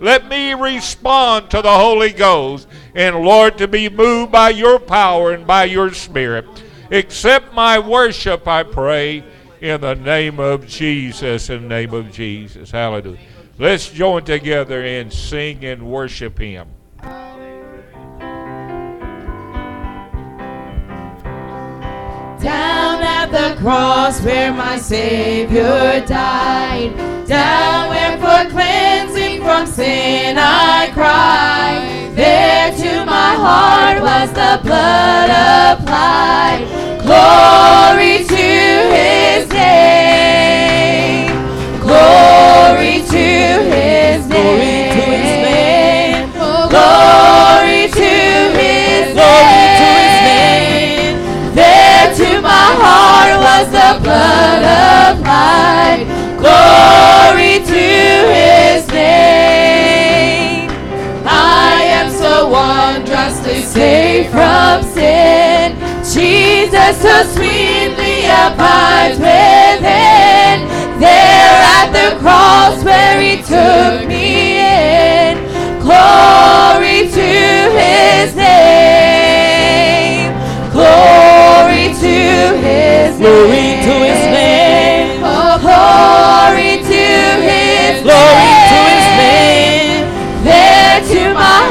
Let me respond to the Holy Ghost. And Lord, to be moved by your power and by your spirit. Accept my worship, I pray, in the name of Jesus. In the name of Jesus. Hallelujah. Let's join together and sing and worship him. Down at the cross where my Savior died. Down where cleansing from sin I cried. There to my heart was the blood applied. Glory to his name. Glory to his name. Glory to his name. There to my heart was the blood applied. Glory to his saved from sin. Jesus so sweetly abides within. There at the cross where he took me in. Glory to his name. Glory to his Glory name. to his name. Oh, glory to his Glory name.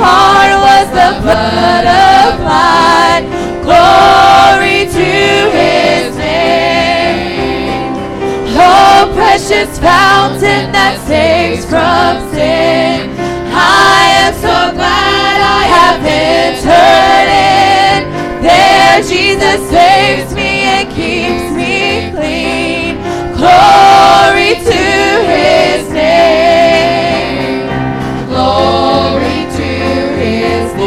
Heart was the blood applied. Glory to his name. Oh, precious fountain that saves from sin. I am so glad I have entered in. There Jesus saves me and keeps me clean. Glory to his name.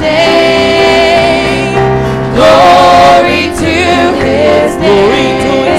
name. Glory to his name.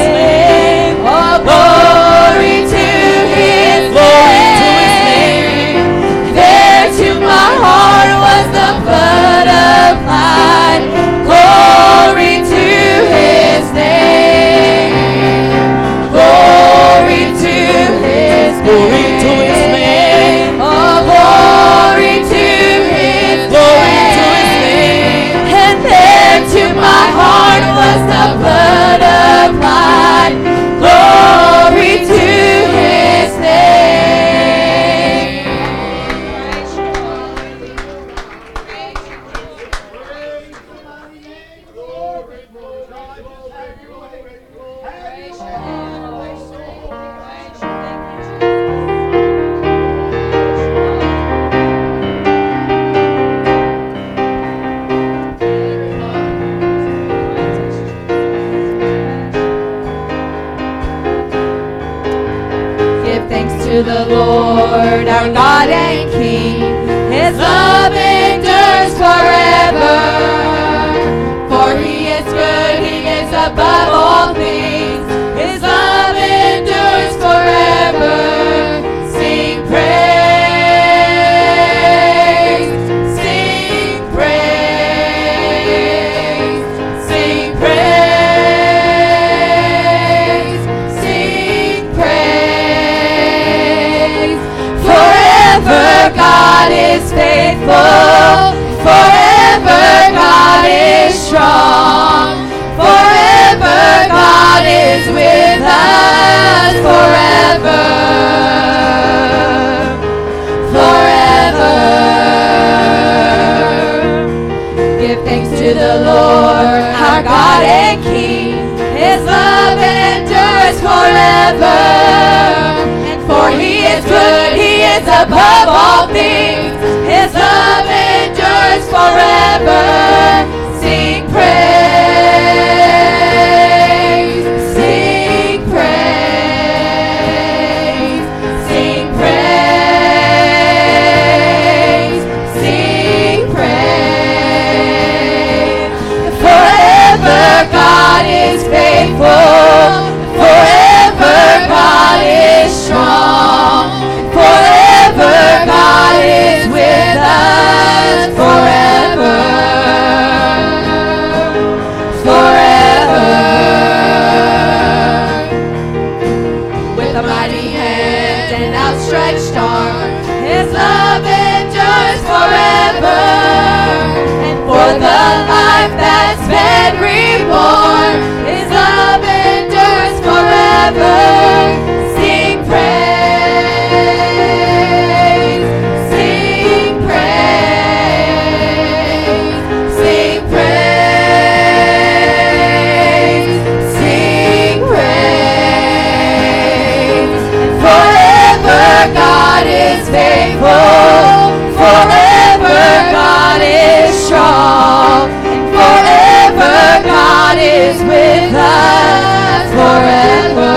is with us forever,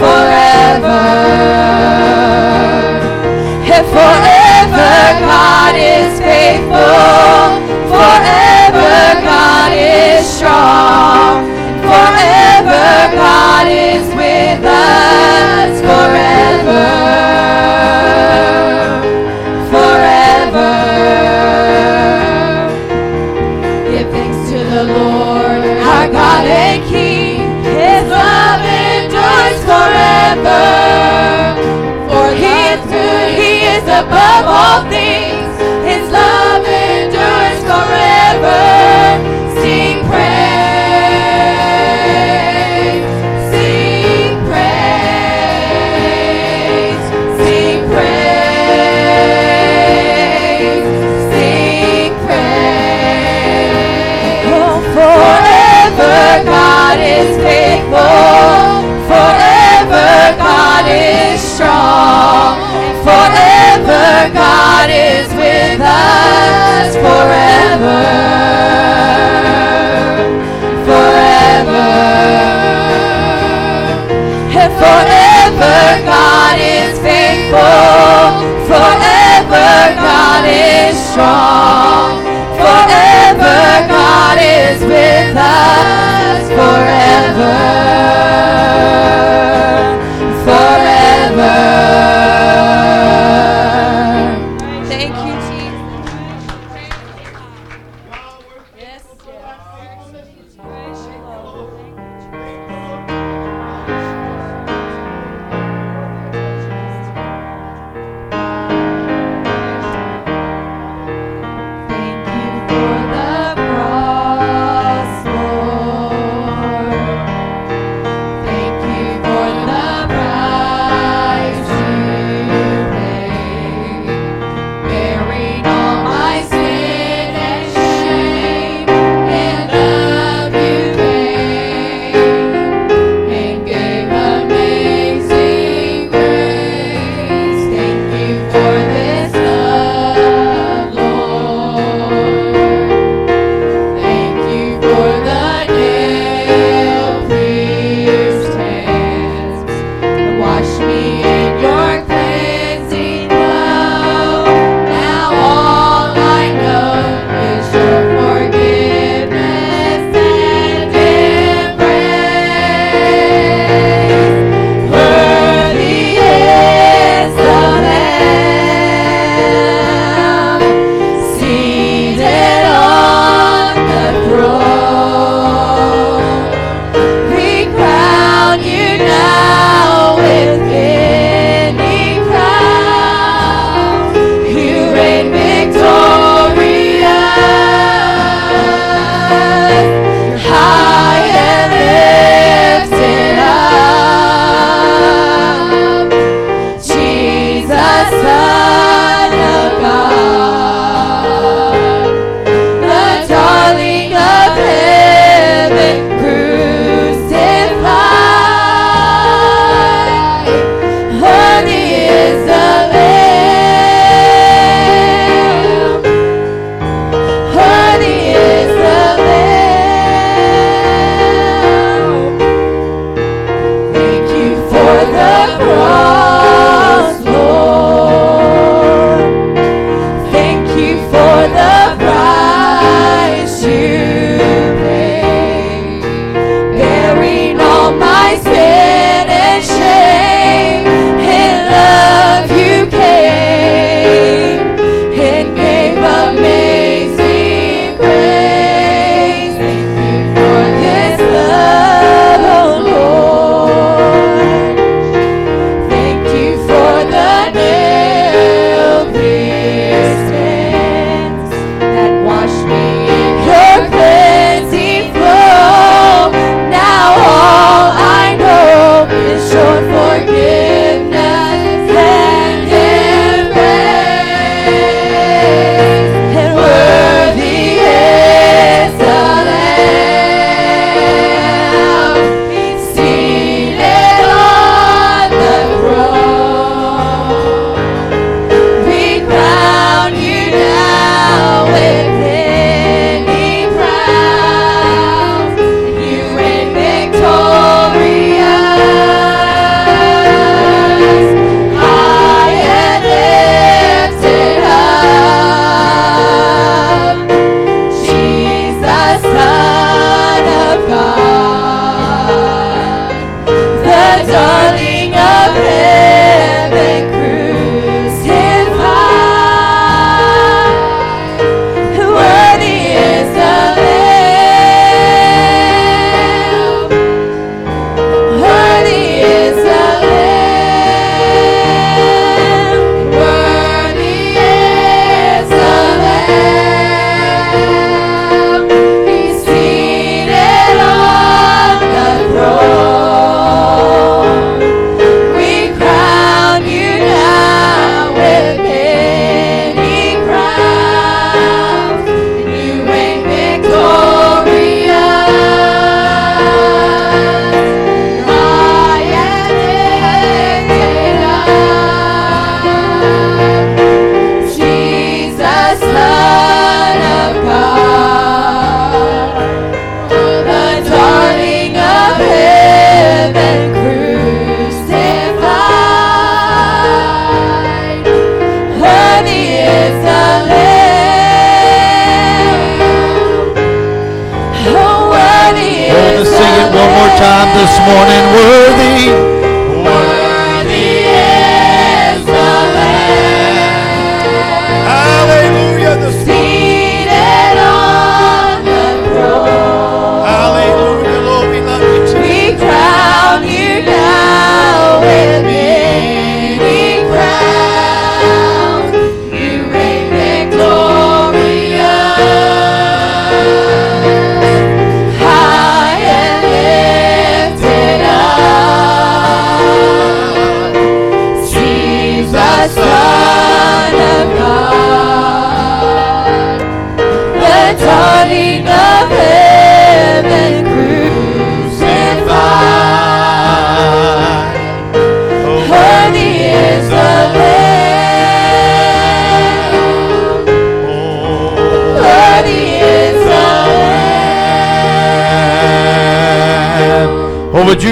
forever, forever. God is faithful. Forever, God is strong. Forever, God is with us forever. forever. For he is good, he is above all things. strong. Forever God is with us. Forever. Forever. Forever God is faithful. Forever God is strong. Forever God is with us. Forever forever forever.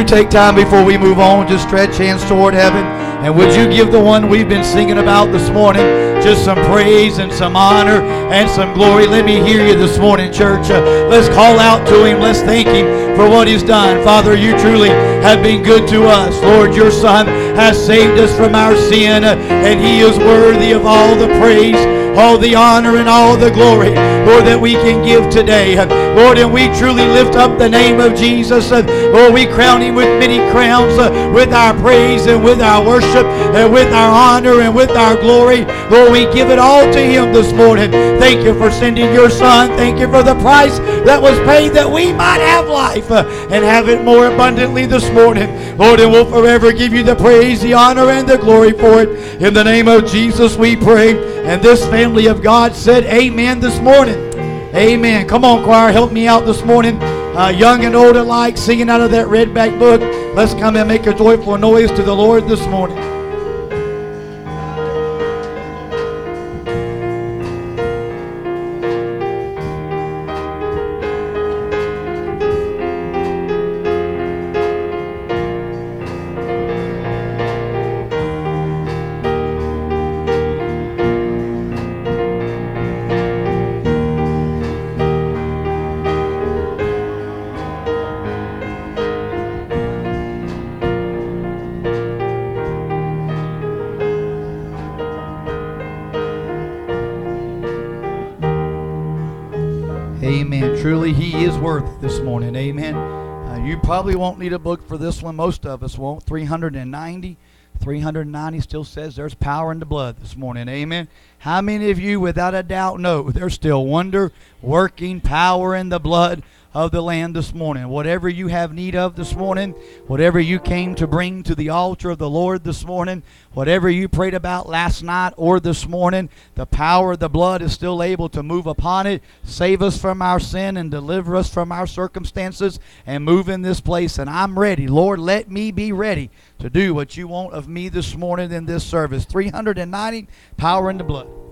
Take time before we move on, just stretch hands toward heaven? And would you give the one we've been singing about this morning just some praise and some honor and some glory? Let me hear you this morning, church. Uh, let's call out to him. Let's thank him for what he's done. Father, you truly have been good to us. Lord, your son has saved us from our sin, uh, and he is worthy of all the praise, all the honor, and all the glory, Lord, that we can give today. Lord, and we truly lift up the name of Jesus. Lord, we crown him with many crowns, uh, with our praise and with our worship and with our honor and with our glory. Lord, we give it all to him this morning. Thank you for sending your son. Thank you for the price that was paid that we might have life uh, and have it more abundantly this morning. Lord, and we'll forever give you the praise, the honor, and the glory for it. In the name of Jesus, we pray. And this family of God said, Amen this morning. Amen. Come on, choir, help me out this morning. Uh, young and old alike, singing out of that red back book. Let's come and make a joyful noise to the Lord this morning. Probably won't need a book for this one. Most of us won't. 390. 390 still says there's power in the blood this morning. Amen. How many of you, without a doubt, know there's still wonder, working power in the blood of the land this morning? Whatever you have need of this morning, whatever you came to bring to the altar of the Lord this morning, whatever you prayed about last night or this morning, the power of the blood is still able to move upon it, save us from our sin, and deliver us from our circumstances, and move in this place. And I'm ready. Lord, let me be ready to do what you want of me this morning in this service. 390, power in the blood.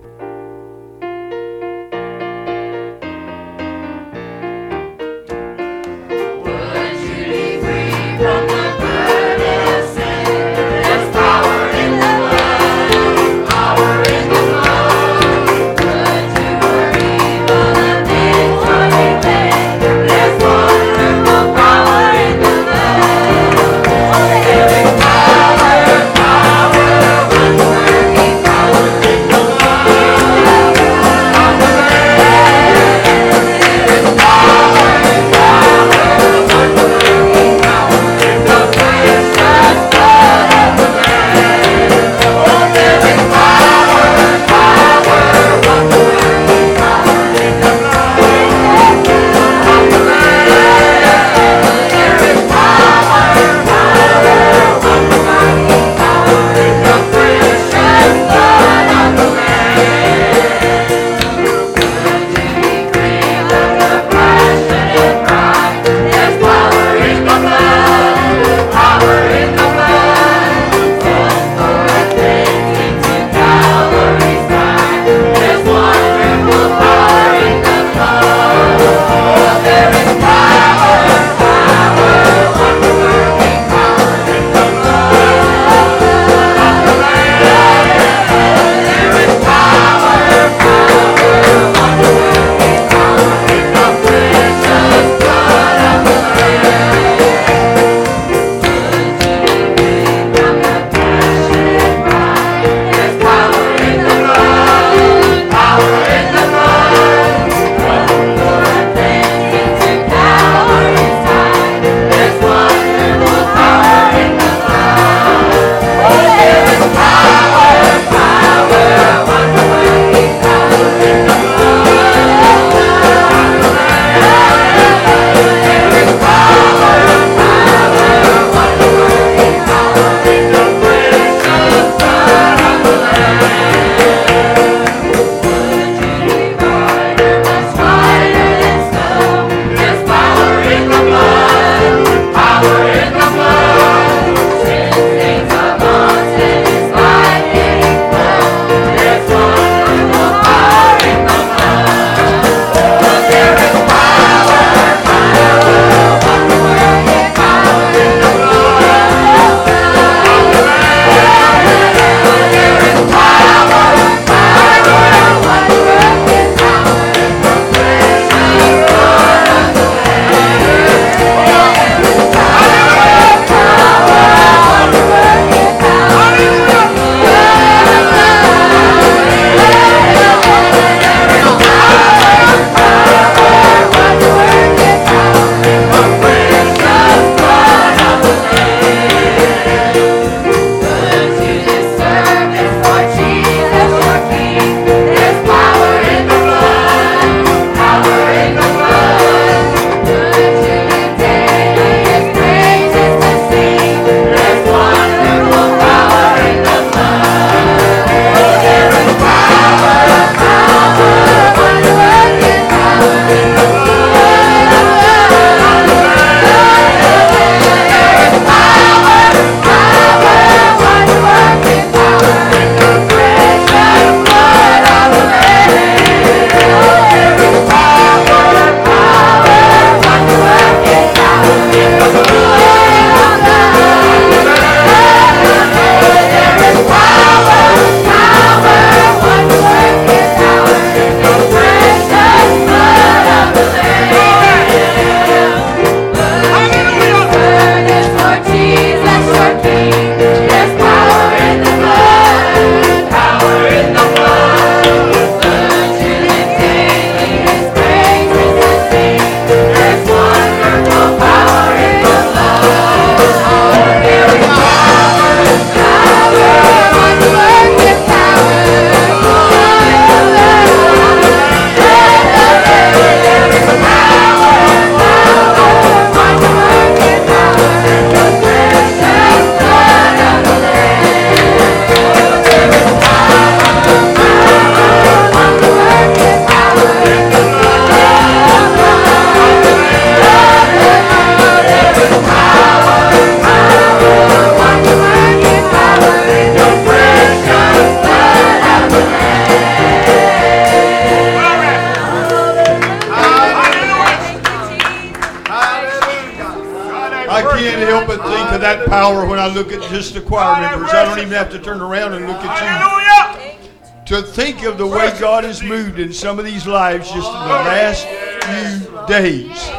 To think of the way God has moved in some of these lives just in the last few days.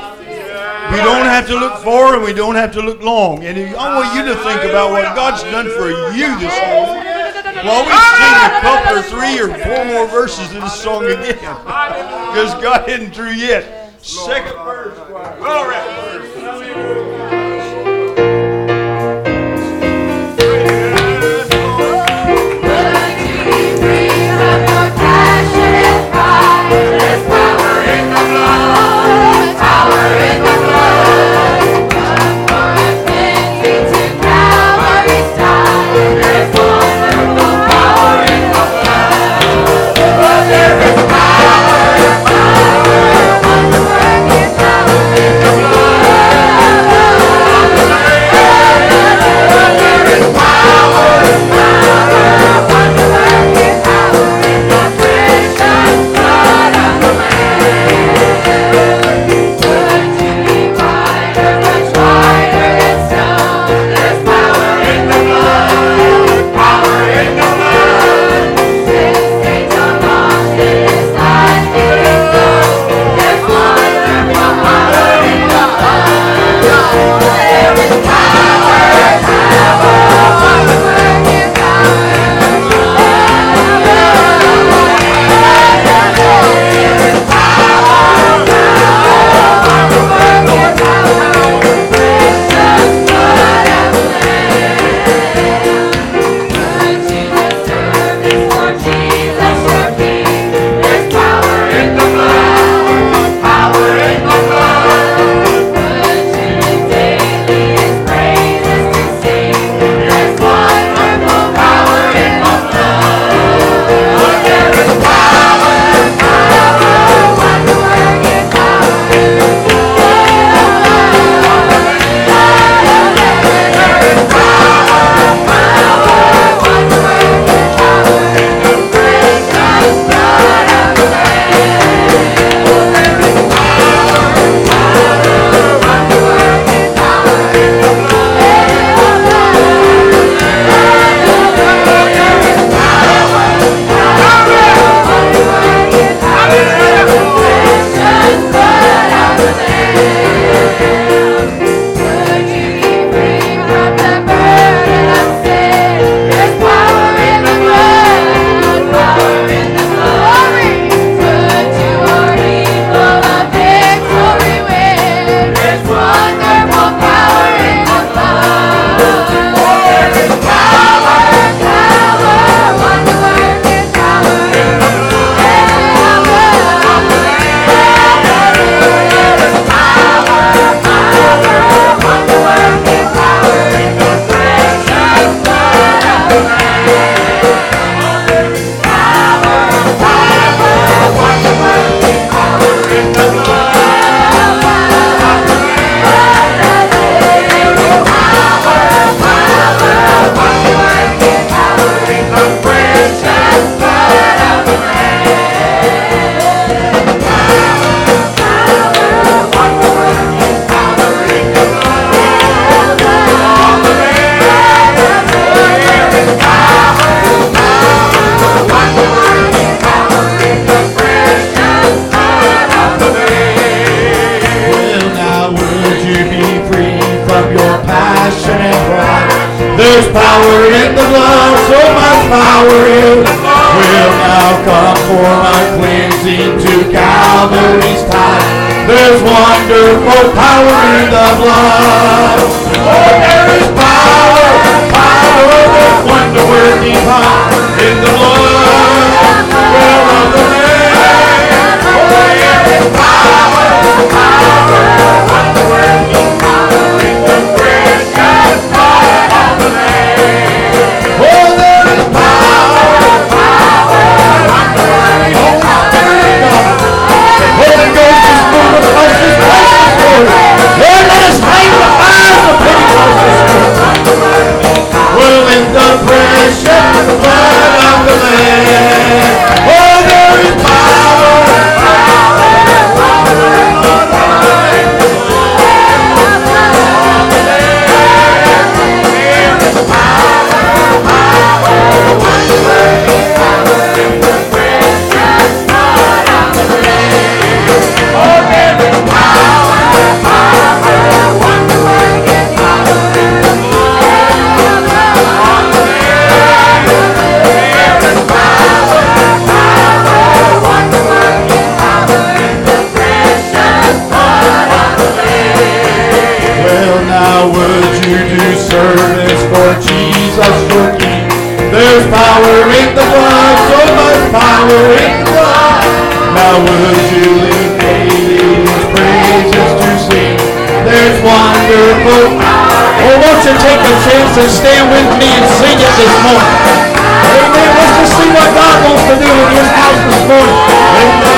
We don't have to look forward and we don't have to look long. And I want you to think about what God's done for you this morning. Well, we sing a couple or three or four more verses of this song again. Because God isn't through yet. Second Calvary's tide. There's wonderful power in the blood. Oh, there is power, power, there's wonder-working power in the blood. Well, in the precious blood of the Lamb. This morning. service for Jesus your King. There's power in the blood, so much power in the blood. Now would you live daily praises to sing? There's wonderful power. Oh, won't you take a chance and stand with me and sing it this morning? Amen. Let's just see what God wants to do in His house this morning. Amen.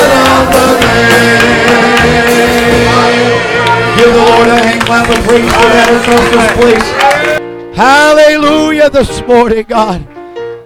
Give the Lord a hand clap of praise for that. Hallelujah this morning, God.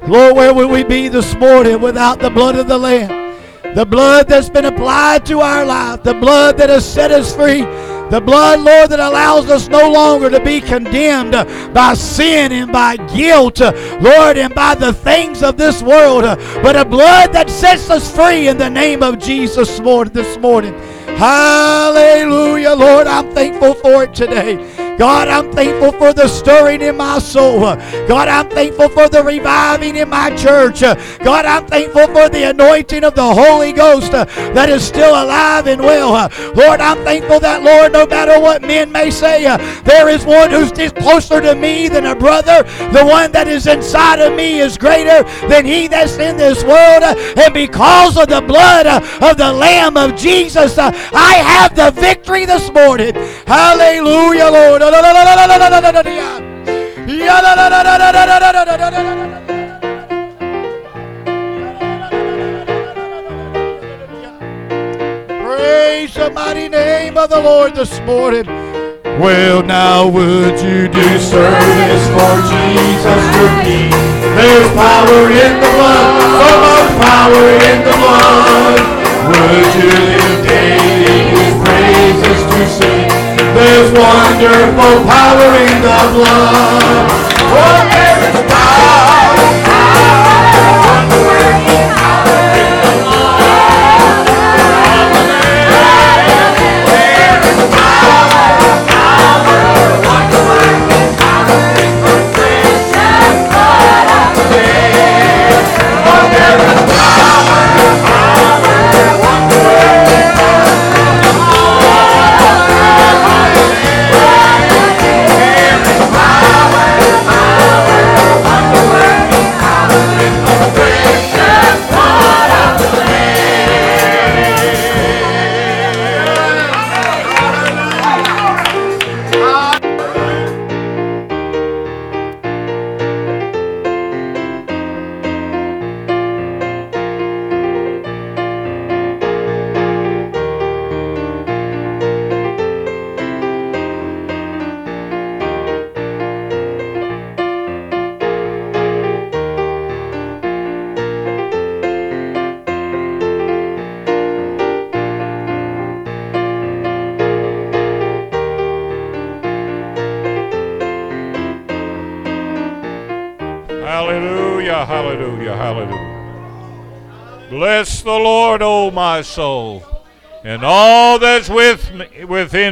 Lord, where would we be this morning without the blood of the Lamb? The blood that's been applied to our life, the blood that has set us free, the blood, Lord, that allows us no longer to be condemned by sin and by guilt, Lord, and by the things of this world, but a blood that sets us free in the name of Jesus, Lord, this morning. Hallelujah, Lord. I'm thankful for it today. God, I'm thankful for the stirring in my soul. God, I'm thankful for the reviving in my church. God, I'm thankful for the anointing of the Holy Ghost that is still alive and well. Lord, I'm thankful that, Lord, no matter what men may say, there is one who's closer to me than a brother. The one that is inside of me is greater than he that's in this world. And because of the blood of the Lamb of Jesus, I have the victory this morning. Hallelujah, Lord. Praise the mighty name of the Lord this morning. Well, now would you do service for Jesus your me? There's power in the blood, so much power in the blood. Would you live daily with praises to sing? There's wonderful power in the blood. Oh, there is power.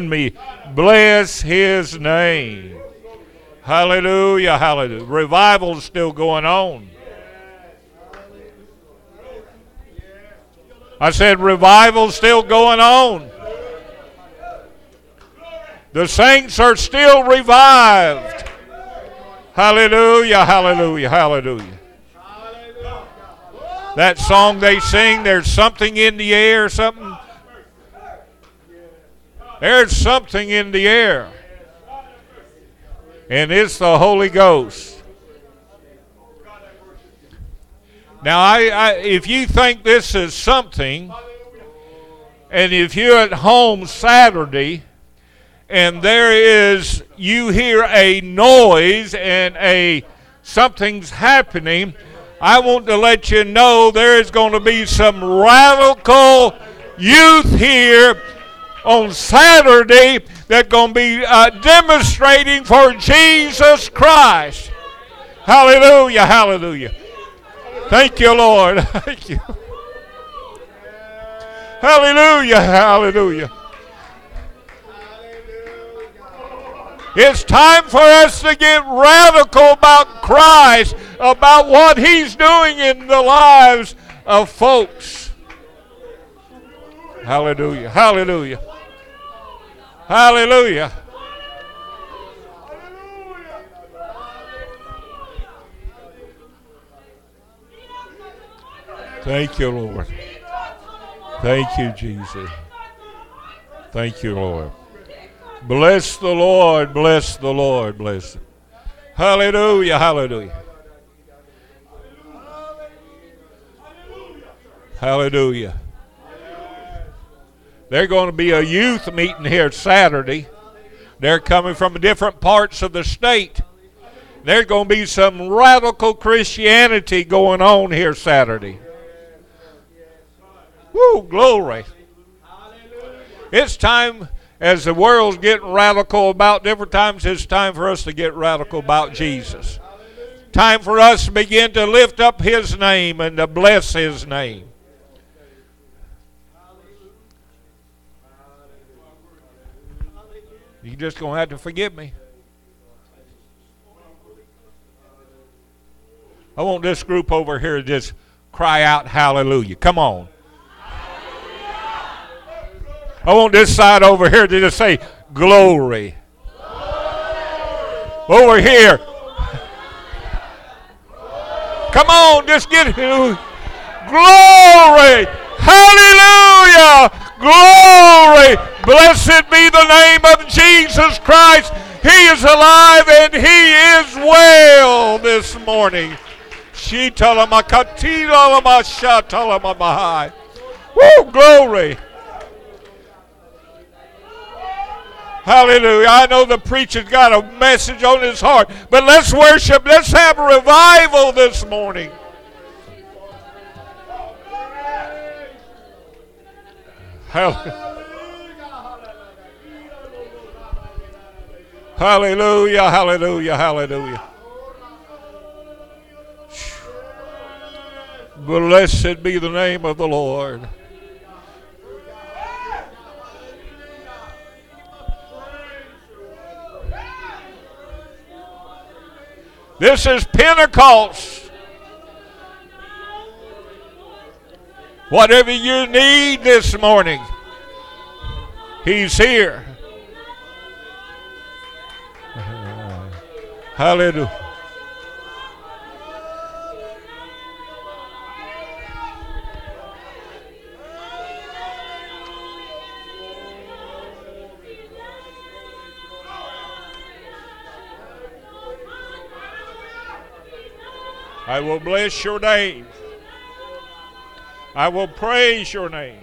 Me. Bless his name. Hallelujah, hallelujah. Revival's still going on. I said revival's still going on. The saints are still revived. Hallelujah, hallelujah, hallelujah. That song they sing, there's something in the air, something. There's something in the air. And it's the Holy Ghost. Now, I, I, if you think this is something, and if you're at home Saturday, and there is you hear a noise and a something's happening, I want to let you know there is going to be some radical youth here on Saturday that going to be uh, demonstrating for Jesus Christ. Hallelujah, hallelujah. Thank you, Lord. Thank you. Hallelujah, hallelujah. It's time for us to get radical about Christ, about what He's doing in the lives of folks. Hallelujah, hallelujah, hallelujah. Thank you, Lord. Thank you, Jesus. Thank you, Lord. Bless the Lord, bless the Lord, bless. Hallelujah, hallelujah. Hallelujah. They're going to be a youth meeting here Saturday. They're coming from different parts of the state. There's going to be some radical Christianity going on here Saturday. Woo, glory. It's time, as the world's getting radical about different times, it's time for us to get radical about Jesus. Time for us to begin to lift up His name and to bless His name. You just gonna have to forgive me. I want this group over here to just cry out hallelujah. Come on. I want this side over here to just say glory. Over here. Come on, just get it. Glory. Hallelujah. Glory. Blessed be the name of Jesus Christ. He is alive and he is well this morning. Woo, glory. Hallelujah. I know the preacher's got a message on his heart, but let's worship. Let's have revival this morning. Hallelujah, hallelujah, hallelujah. Hallelujah. Blessed be the name of the Lord. This is Pentecost. Whatever you need this morning, He's here. Hallelujah. I will bless your name. I will praise your name.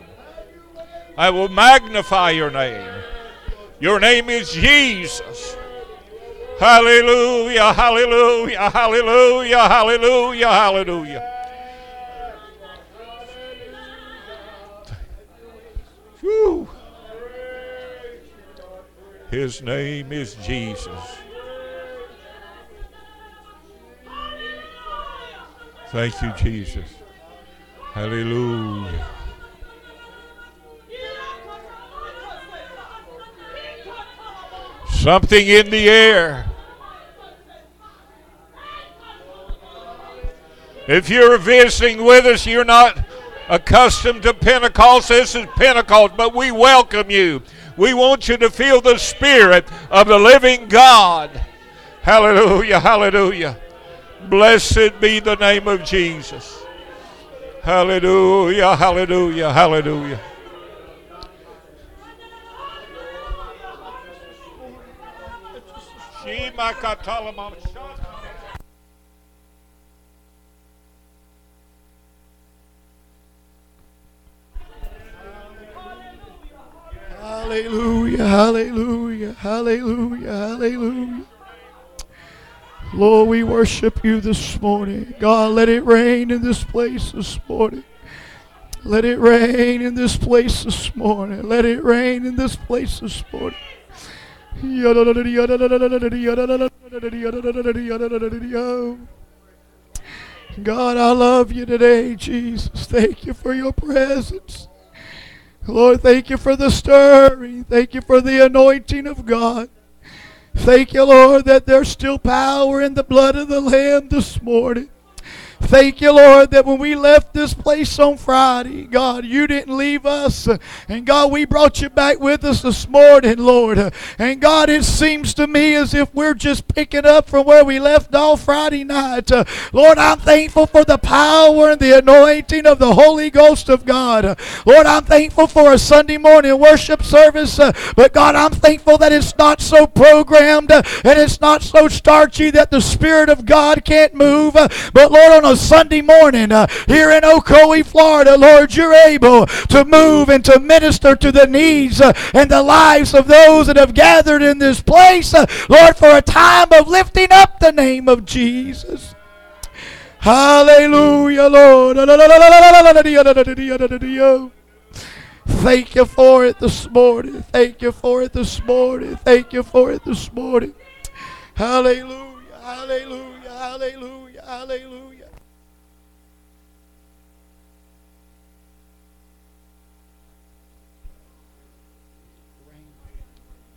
I will magnify your name. Your name is Jesus. Hallelujah, hallelujah, hallelujah, hallelujah, hallelujah. Whew. His name is Jesus. Thank you, Jesus. Hallelujah. Something in the air. If you're visiting with us, you're not accustomed to Pentecost. This is Pentecost, but we welcome you. We want you to feel the Spirit of the living God. Hallelujah, hallelujah. Blessed be the name of Jesus. Hallelujah, hallelujah, hallelujah. Hallelujah, hallelujah, hallelujah, hallelujah. Lord, we worship you this morning. God, let it rain in this place this morning. Let it rain in this place this morning. Let it rain in this place this morning. God, I love you today, Jesus. Thank you for your presence. Lord, thank you for the stirring. Thank you for the anointing of God. Thank you, Lord, that there's still power in the blood of the Lamb this morning. Thank you, Lord, that when we left this place on Friday, God, you didn't leave us. And God, we brought you back with us this morning, Lord. And God, it seems to me as if we're just picking up from where we left off Friday night. Lord, I'm thankful for the power and the anointing of the Holy Ghost of God. Lord, I'm thankful for a Sunday morning worship service. But God, I'm thankful that it's not so programmed and it's not so starchy that the Spirit of God can't move. But Lord, on a Sunday morning uh, here in Ocoee, Florida, Lord, you're able to move and to minister to the needs uh, and the lives of those that have gathered in this place, uh, Lord, for a time of lifting up the name of Jesus. Hallelujah, Lord. Thank you for it this morning. Thank you for it this morning. Thank you for it this morning. Hallelujah, hallelujah, hallelujah, hallelujah.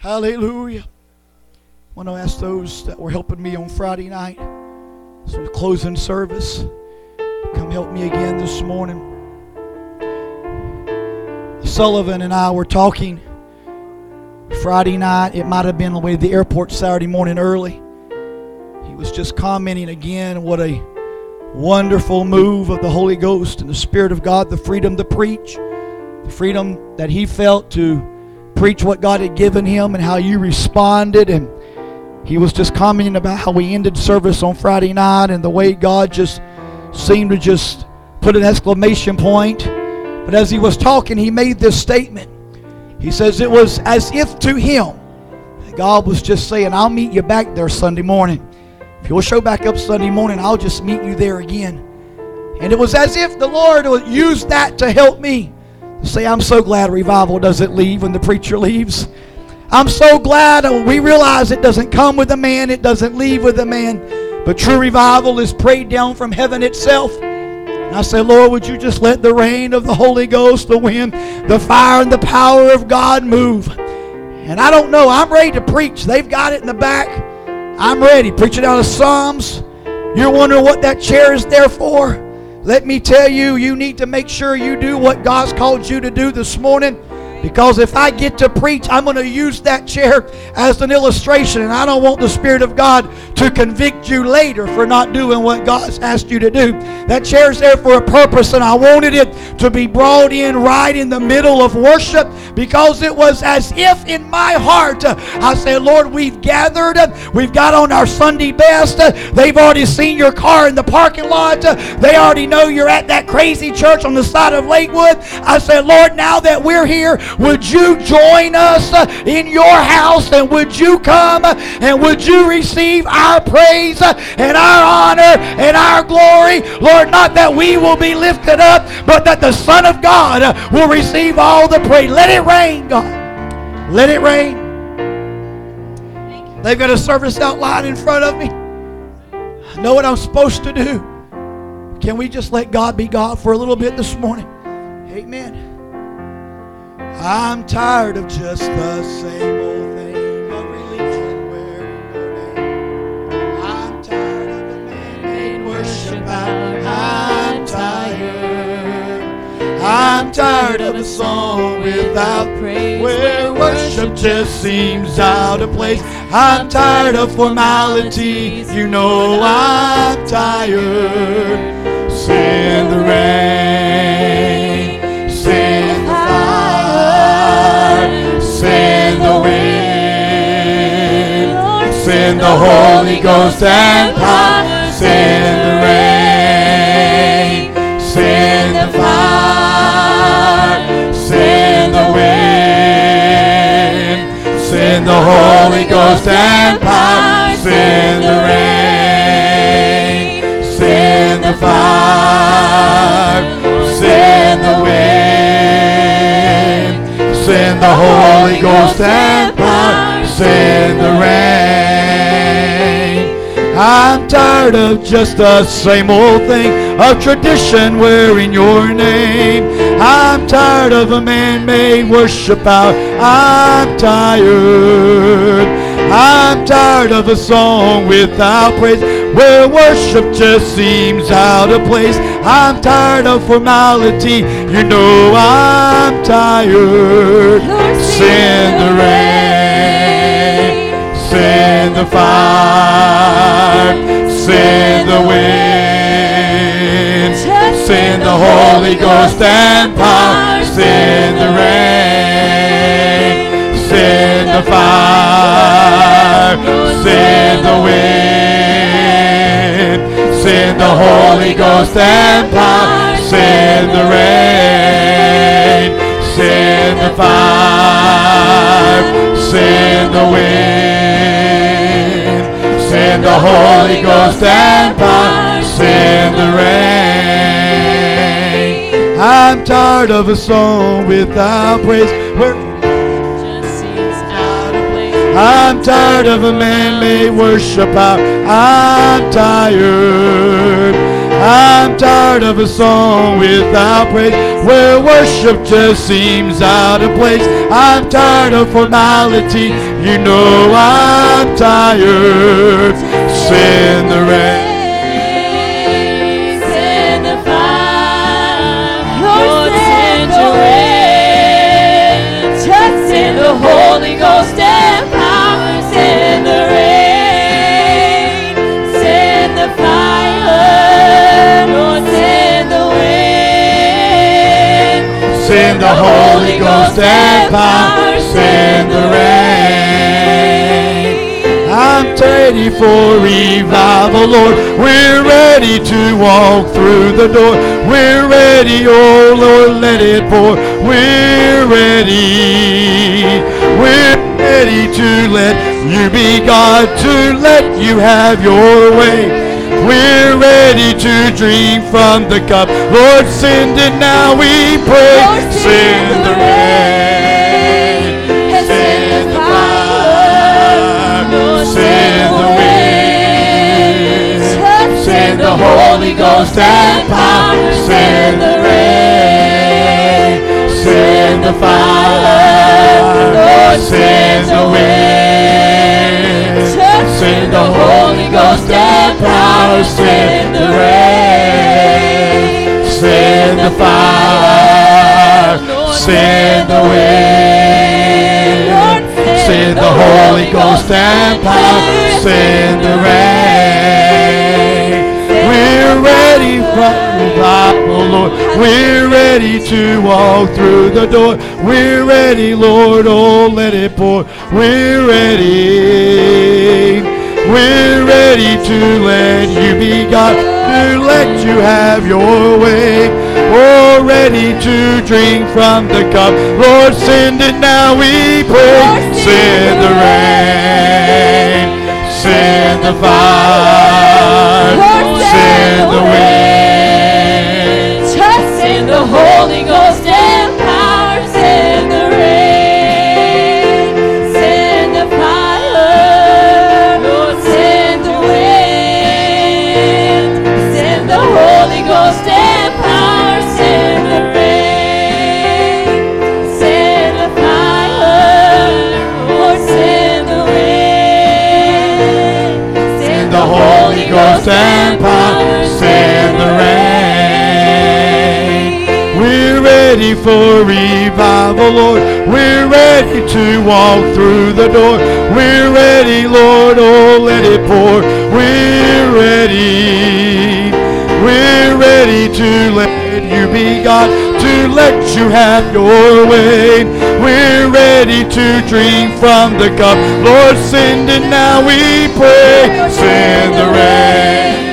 Hallelujah. I want to ask those that were helping me on Friday night, so closing service, come help me again this morning. Sullivan and I were talking Friday night. It might have been the way to the airport Saturday morning early. He was just commenting again what a wonderful move of the Holy Ghost and the Spirit of God, the freedom to preach, the freedom that he felt to preach what God had given him and how you responded. And he was just commenting about how we ended service on Friday night and the way God just seemed to just put an exclamation point. But as he was talking, he made this statement. He says it was as if to him, God was just saying, I'll meet you back there Sunday morning. If you'll show back up Sunday morning, I'll just meet you there again. And it was as if the Lord used that to help me Say, I'm so glad revival doesn't leave when the preacher leaves. I'm so glad we realize it doesn't come with a man, it doesn't leave with a man. But true revival is prayed down from heaven itself. And I say, Lord, would you just let the rain of the Holy Ghost, the wind, the fire, and the power of God move? And I don't know, I'm ready to preach. They've got it in the back. I'm ready. Preaching out of Psalms. You're wondering what that chair is there for? Let me tell you, you need to make sure you do what God's called you to do this morning. Because if I get to preach, I'm going to use that chair as an illustration. And I don't want the Spirit of God to convict you later for not doing what God's asked you to do. That chair's there for a purpose, and I wanted it to be brought in right in the middle of worship because it was as if in my heart uh, I said, Lord, we've gathered, uh, we've got on our Sunday best. Uh, they've already seen your car in the parking lot. They already know you're at that crazy church on the side of Lakewood. I said, Lord, now that we're here, would you join us in your house and would you come and would you receive our praise and our honor and our glory? Lord, not that we will be lifted up, but that the Son of God will receive all the praise. Let it rain, God. Let it rain. They've got a service outline in front of me. I know what I'm supposed to do. Can we just let God be God for a little bit this morning? Amen. I'm tired of just the same old thing of religion where we go. I'm tired of the man-made worship hour. I'm tired. I'm tired of a song without praise where worship just seems out of place. I'm tired of formality. You know I'm tired. Send the rain. Send the wind. Send the Holy Ghost and power. Send the rain. Send the fire. Send the wind. Send the Holy Ghost and power. Send the rain. Send the fire. Send the wind. The Holy Ghost and power. Send the rain. I'm tired of just the same old thing of tradition wearing your name. I'm tired of a man-made worship out. I'm tired. I'm tired of a song without praise where worship just seems out of place. I'm tired of formality. You know I'm tired. Send the rain. Send the fire. Send the wind. Send the Holy Ghost and power. Send the rain. Send the fire. Send the wind. Send the Holy Ghost and power. Send the rain. Send the fire. Send the wind. Send the Holy Ghost and power. Send the rain. I'm tired of a song without praise. Where I'm tired of a man-made worship out. I'm tired. I'm tired of a song without praise where worship just seems out of place. I'm tired of formality. You know I'm tired. Send the rain. The Holy Ghost and power. Send the rain. I'm ready for revival, Lord. We're ready to walk through the door. We're ready, oh Lord, let it pour. We're ready. We're ready to let you be God, to let you have your way. We're ready to drink from the cup. Lord, send it now, we pray. Lord, send Send the rain. Send the fire. fire. Lord, Send the wind. Send the Holy Ghost and power. Send the rain. Send the fire. Lord, Send the wind. Send the Holy Ghost and power. Send the rain. Send the fire. Send the wind. Send the Holy Ghost and power. Send the rain. We're ready for revival, oh Lord. We're ready to walk through the door. We're ready, Lord. Oh, let it pour. We're ready. We're ready to let you be God, to let you have your way. Oh, ready to drink from the cup. Lord, send it now, we pray. Send the rain. Send the fire. Send the wind. Just Send the Holy Ghost and power. Send the rain. Send the fire. Lord, send the wind. Send the Holy Ghost and power. Send the rain. Send the fire. Lord, send the wind. Send the Holy Ghost and We're ready for revival, Lord. We're ready to walk through the door. We're ready, Lord. Oh, let it pour. We're ready. We're ready to let you be God, to let you have your way. We're ready to drink from the cup. Lord, send it now, we pray. Send the rain.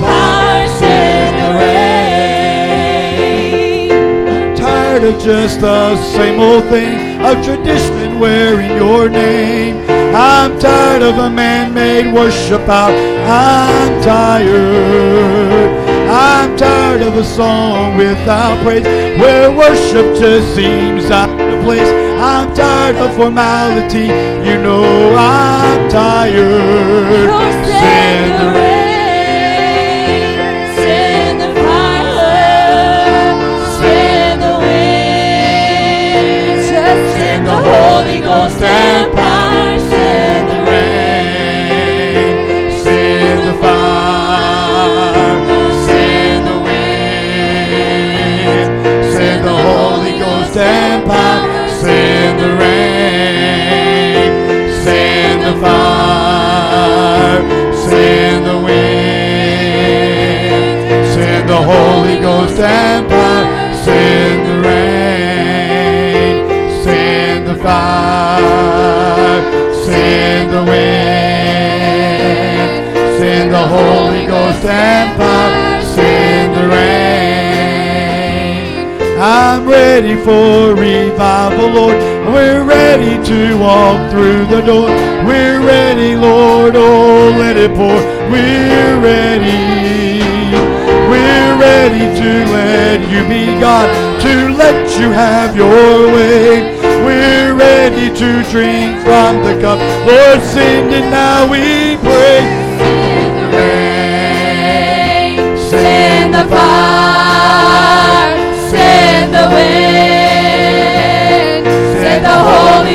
tired of just the same old thing of tradition wearing your name. I'm tired of a man-made worship out. I'm tired. I'm tired of a song without praise where worship just seems out of place. I'm tired of formality. You know I'm tired. Ghost Holy Ghost and power. Send the rain, send the fire, send the wind, send the Holy Ghost and power, send and send the rain. I'm ready for revival, Lord. We're ready to walk through the door. We're ready, Lord. Oh, let it pour. We're ready. We're ready to let you be God, to let you have your way. We're ready to drink from the cup. Lord, send it now, we pray.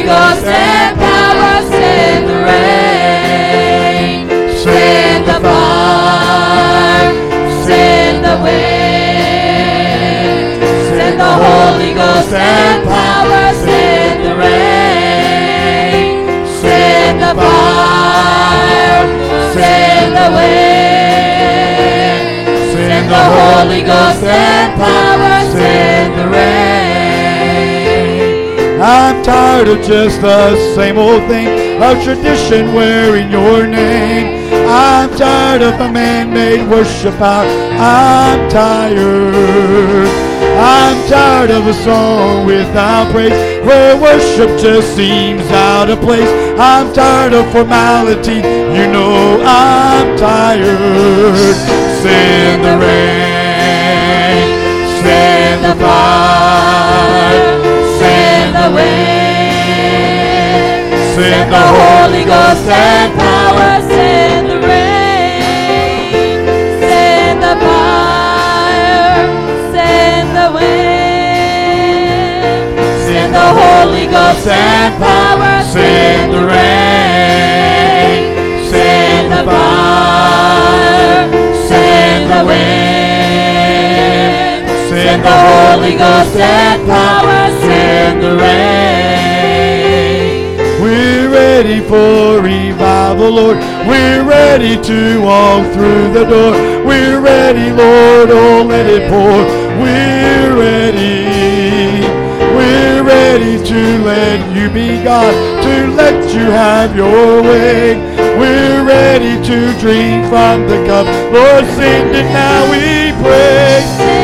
Ghost and power. Send the rain. Send the fire. Send the wind. Send the Holy Ghost and power. Send the rain. Send the fire. Send the wind. Send the Holy Ghost and power. Send. I'm tired of just the same old thing of tradition wearing your name. I'm tired of a man-made worship out. I'm tired. I'm tired of a song without praise where worship just seems out of place. I'm tired of formality. You know I'm tired. Send the rain. Send the fire. Send the wind. Send the Holy Ghost and power. Send the rain. Send the fire. Send the wind. Send the Holy Ghost and power. Send the rain. Send the fire. Send the wind. Send the Holy Ghost and power. Send the rain. We're ready for revival, Lord. We're ready to walk through the door. We're ready, Lord. Oh, let it pour. We're ready. We're ready to let you be God, to let you have your way. We're ready to drink from the cup. Lord, send it now, we pray.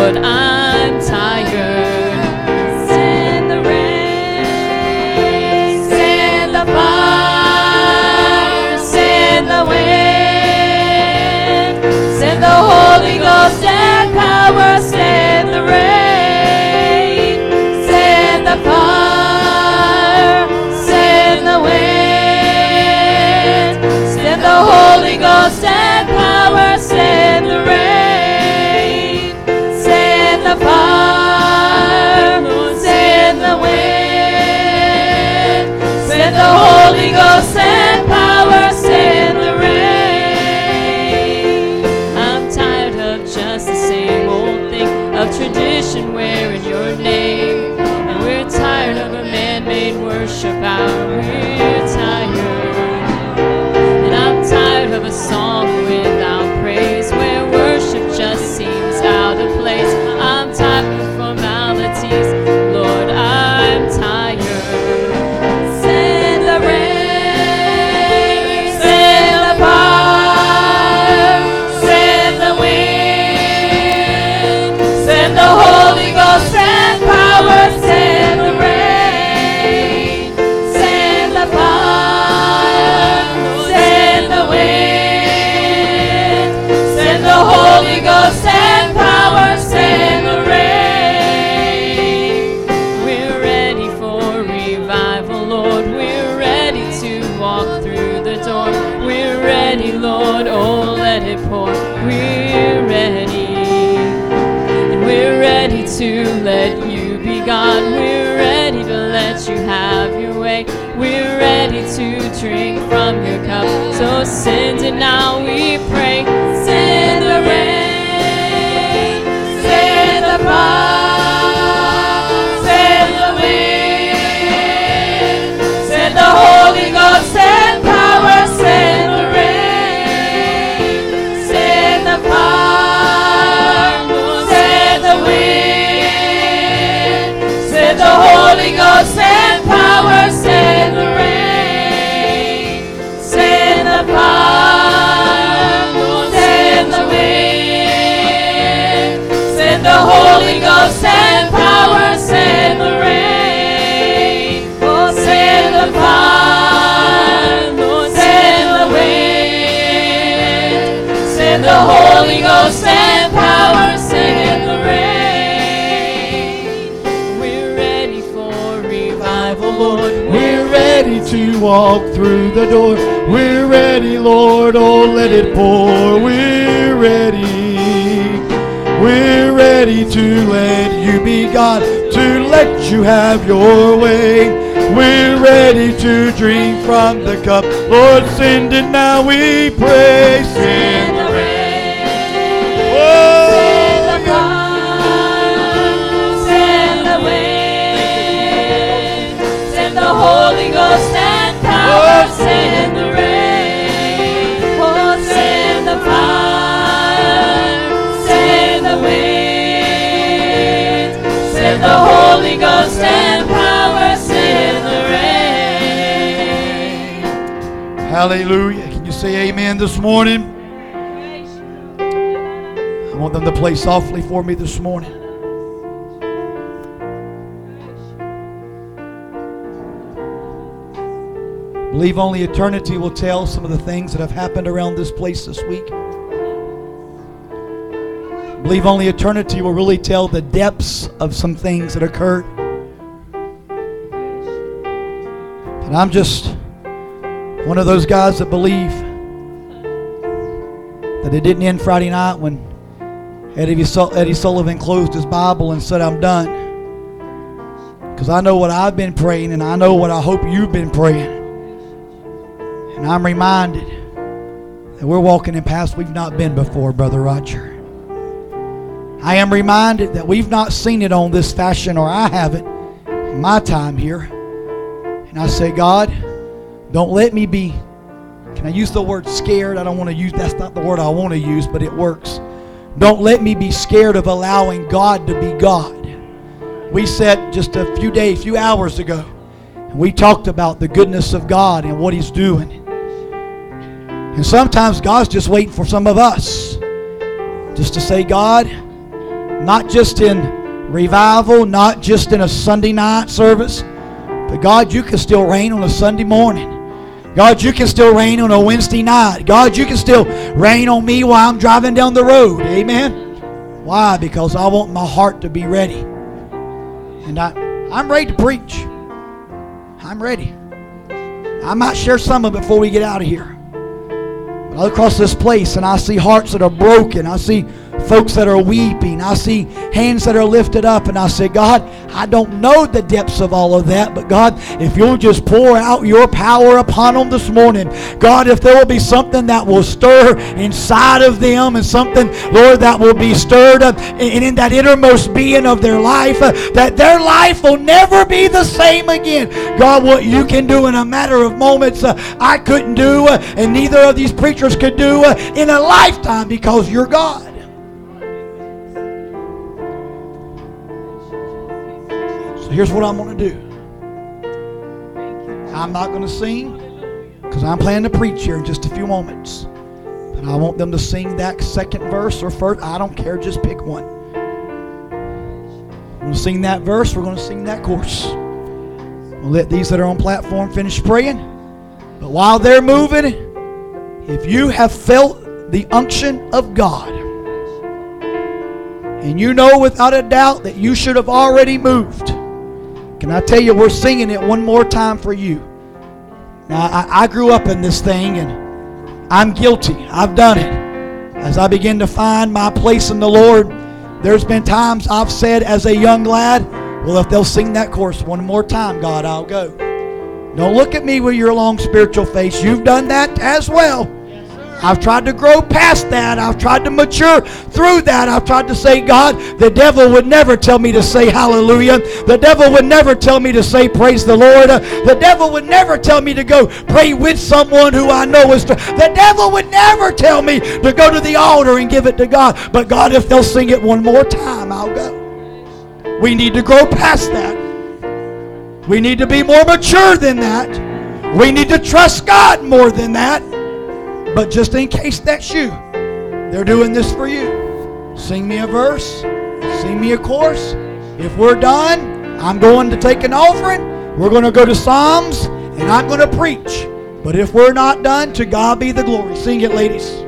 Lord. I'm tired. The wind, send the Holy Ghost and power, send the rain. I'm tired of just the same old thing of tradition wearing your name. And we're tired of a man-made worship hour. We're tired. And I'm tired of a song drink from your cup. So send it now, send the Holy Ghost and power, send the rain. We're ready for revival, Lord. We're ready to walk through the door. We're ready, Lord. Oh, let it pour. We're ready. We're ready to let you be God, to let you have your way. We're ready to drink from the cup. Lord, send it now, we pray. Send the Holy Ghost and power, send the rain. Hallelujah. Can you say amen this morning? I want them to play softly for me this morning. Believe only eternity will tell some of the things that have happened around this place this week. Believe only eternity will really tell the depths of some things that occurred. And I'm just one of those guys that believe that it didn't end Friday night when Eddie, Eddie Sullivan closed his Bible and said, I'm done. Because I know what I've been praying and I know what I hope you've been praying. And I'm reminded that we're walking in paths we've not been before, Brother Roger. I am reminded that we've not seen it on this fashion, or I haven't in my time here. And I say, God, don't let me be. Can I use the word scared? I don't want to use that's not the word I want to use, but it works. Don't let me be scared of allowing God to be God. We said just a few days, a few hours ago, and we talked about the goodness of God and what He's doing. And sometimes God's just waiting for some of us just to say, God, not just in Revival, not just in a Sunday night service, but God, you can still reign on a Sunday morning. God, you can still reign on a Wednesday night. God, you can still reign on me while I'm driving down the road. Amen. Why? Because I want my heart to be ready. And I, I'm ready to preach. I'm ready. I might share some of it before we get out of here. But I look across this place and I see hearts that are broken. I see folks that are weeping. I see hands that are lifted up, and I say, God, I don't know the depths of all of that, but God, if you'll just pour out your power upon them this morning, God, if there will be something that will stir inside of them and something, Lord, that will be stirred up in, in that innermost being of their life, uh, that their life will never be the same again. God, what you can do in a matter of moments, uh, I couldn't do, uh, and neither of these preachers could do in a lifetime because you're God. So here's what I'm going to do. I'm not going to sing because I'm planning to preach here in just a few moments. But I want them to sing that second verse or first. I don't care. Just pick one. We're going to sing that verse. We're going to sing that chorus. We'll let these that are on platform finish praying. But while they're moving, if you have felt the unction of God, and you know without a doubt that you should have already moved, can I tell you, we're singing it one more time for you. Now, I, I grew up in this thing, and I'm guilty. I've done it. As I begin to find my place in the Lord, there's been times I've said as a young lad, well, if they'll sing that chorus one more time, God, I'll go. Don't look at me with your long spiritual face. You've done that as well. I've tried to grow past that. I've tried to mature through that. I've tried to say, God, the devil would never tell me to say hallelujah. The devil would never tell me to say praise the Lord. The devil would never tell me to go pray with someone who I know is. The devil would never tell me to go to the altar and give it to God. But God, if they'll sing it one more time, I'll go. We need to grow past that. We need to be more mature than that. We need to trust God more than that. But just in case that's you, they're doing this for you. Sing me a verse, sing me a chorus. If we're done, I'm going to take an offering. We're going to go to Psalms, and I'm going to preach. But if we're not done, to God be the glory. Sing it, ladies.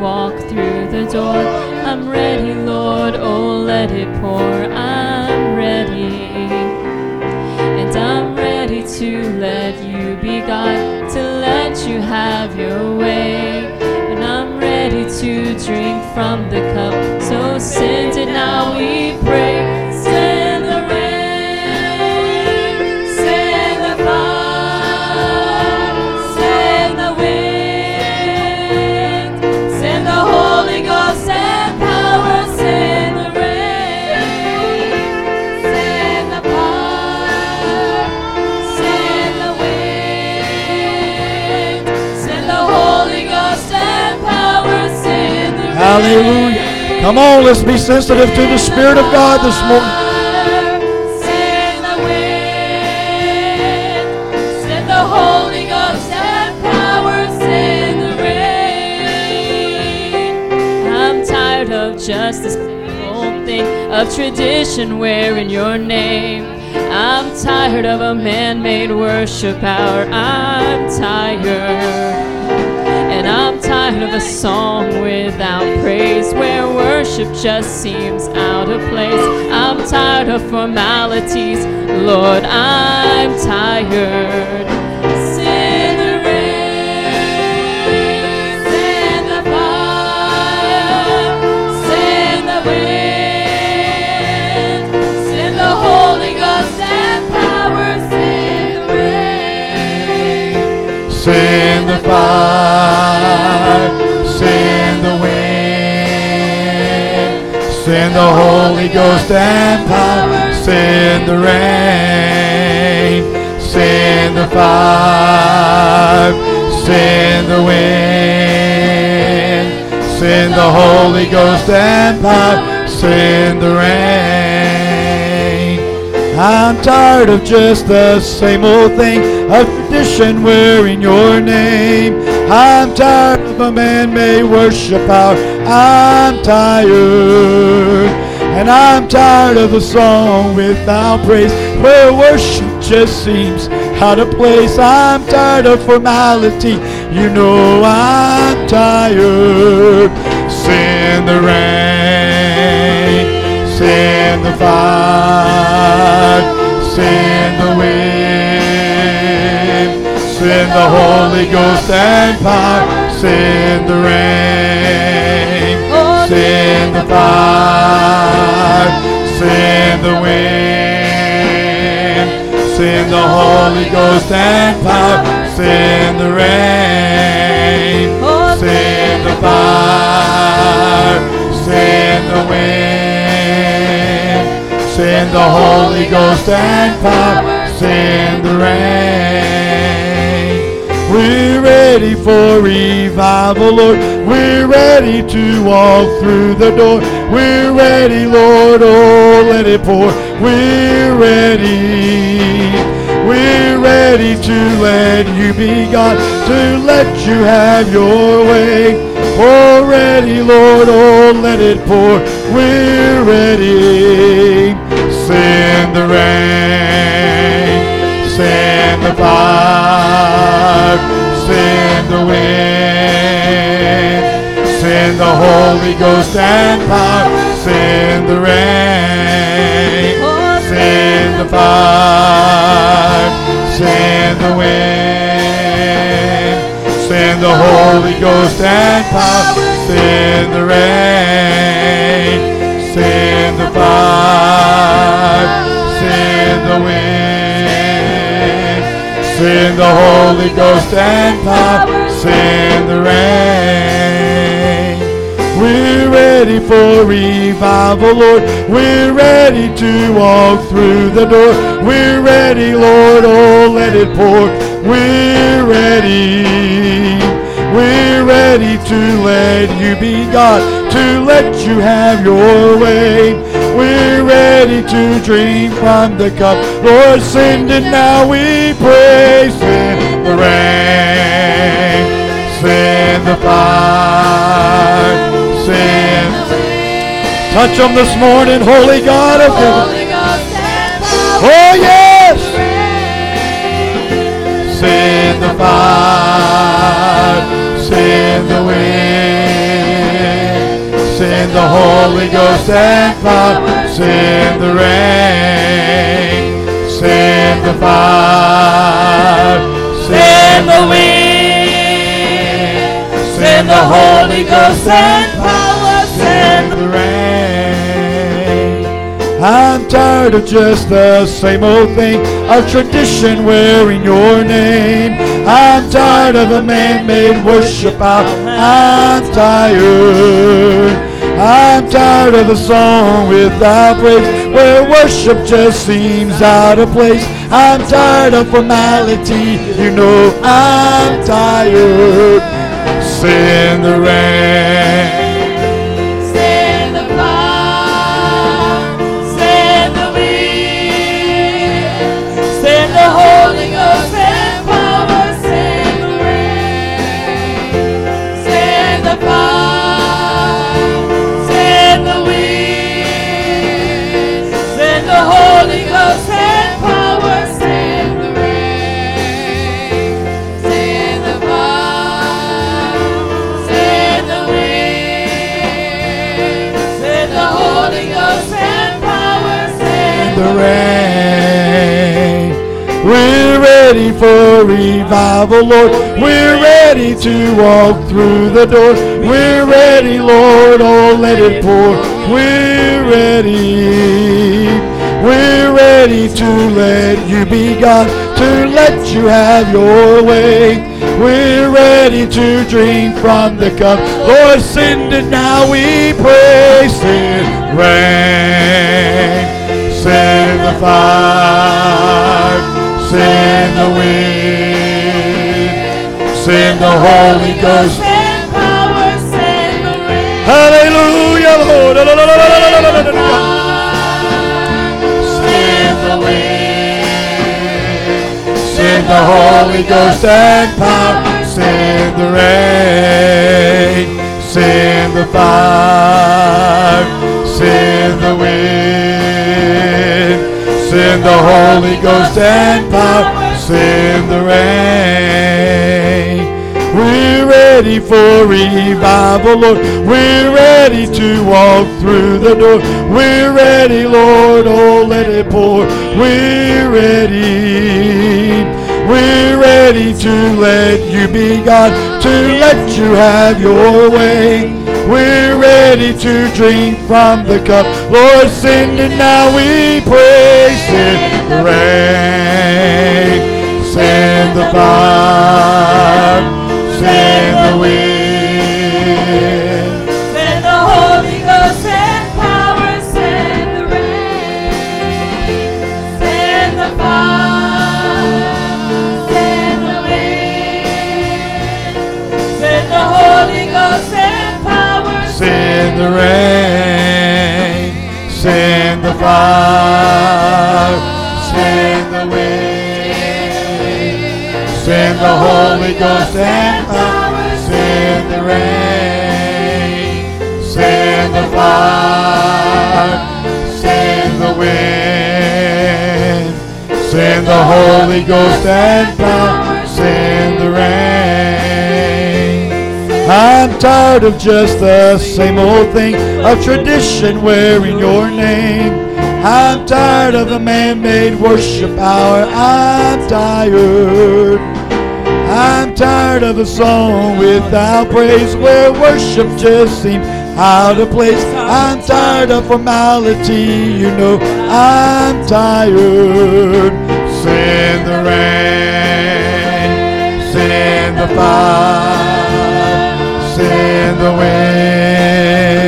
Walk through the door. I'm ready, Lord. Oh, let it pour. I'm ready. To let you be God, to let you have your way. And I'm ready to drink from the cup. So send it now, we pray. Hallelujah. Come on, let's be sensitive to the Spirit of God this morning. Just this old thing of tradition wearing your name. I'm tired of a man-made worship hour. I'm tired. Of a song without praise where worship just seems out of place. I'm tired of formalities, Lord, I'm tired. Send the rain, the Holy Ghost and power, send the rain, send the fire, send the wind, send the Holy Ghost and power, send the rain. I'm tired of just the same old thing of tradition in your name. I'm tired of a man-made worship hour. I'm tired. And I'm tired of a song without praise where worship just seems out of place. I'm tired of formality. You know I'm tired. Send the rain, send the fire, send the wind, send the Holy Ghost and power, send the rain, send the fire, send the wind, send the Holy Ghost and power, send the rain, send the fire, send the wind, send the Holy Ghost and power, send the rain. We're ready for revival, Lord. We're ready to walk through the door. We're ready, Lord. Oh, let it pour. We're ready. We're ready to let you be God, to let you have your way. Oh, ready, Lord. Oh, let it pour. We're ready. Send the rain. Send the fire. Send the wind. Send the Holy Ghost and power. Send the rain. Send the fire. Send the wind. Send the Holy Ghost and power. Send the rain. Send the fire. Send the wind. Send the Holy Ghost and power. Send the rain. We're ready for revival, Lord. We're ready to walk through the door. We're ready, Lord. Oh, let it pour. We're ready. We're ready to let you be God, to let you have your way. We're ready to drink from the cup. Lord, send it now, we pray. Oh, send the rain, send the fire, send. Touch them this morning, Holy God of heaven. Oh, yes! Send the fire, send the wind, the Holy Ghost and fire, send the rain, send the fire, send the wind, send the Holy Ghost and power, send the rain. I'm tired of just the same old thing of tradition wearing your name. I'm tired of a man-made worship out. I'm tired. I'm tired of a song without praise where worship just seems out of place. I'm tired of formality. You know I'm tired. Send the rain. For revival, Lord. We're ready to walk through the door. We're ready, Lord. Oh, let it pour. We're ready. We're ready to let you be God, to let you have your way. We're ready to drink from the cup. Lord, send it now, we pray. Send rain. Send the fire, send the wind, send the Holy Ghost, send power, send the rain. Hallelujah, Lord. Send the wind, send the Holy Ghost and power, send the rain, send the fire, send the wind. Send the Holy Ghost and power. Send the rain. We're ready for revival, Lord. We're ready to walk through the door. We're ready, Lord. Oh, let it pour. We're ready. We're ready to let you be God, to let you have your way. We're ready to drink from the cup. Lord, send it now, we pray. Send the send the fire, Holy Ghost and power, send the rain. I'm tired of just the same old thing, of tradition wearing your name. I'm tired of a man-made worship hour. I'm tired. I'm tired of a song without praise where worship just seems out of place. I'm tired of formality, you know. I'm tired. Send the rain, send the fire, send the wind,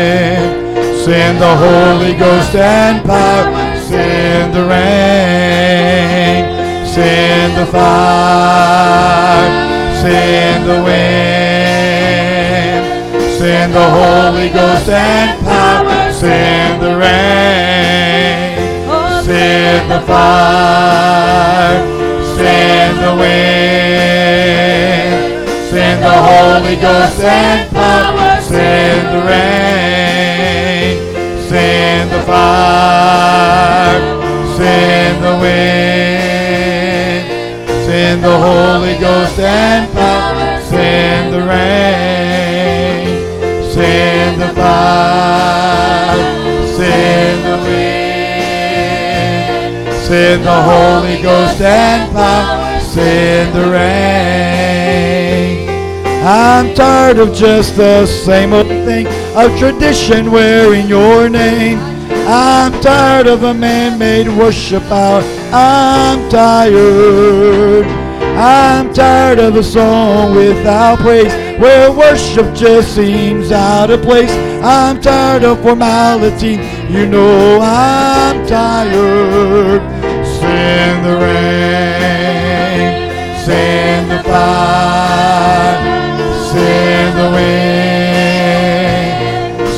send the Holy Ghost and power, send the rain, send the fire, send the wind, send the Holy Ghost and power, send the rain, send the fire, send the wind, send the Holy Ghost and power, send the rain, send the fire, send the wind, send the Holy Ghost and power, send the rain, send the fire, send the wind, send the Holy Ghost and power, send the rain. I'm tired of just the same old thing, of tradition wearing your name. I'm tired of a man-made worship hour. I'm tired. I'm tired of a song without praise, where worship just seems out of place. I'm tired of formality. You know I'm tired. Send the rain, send the fire, send the wind,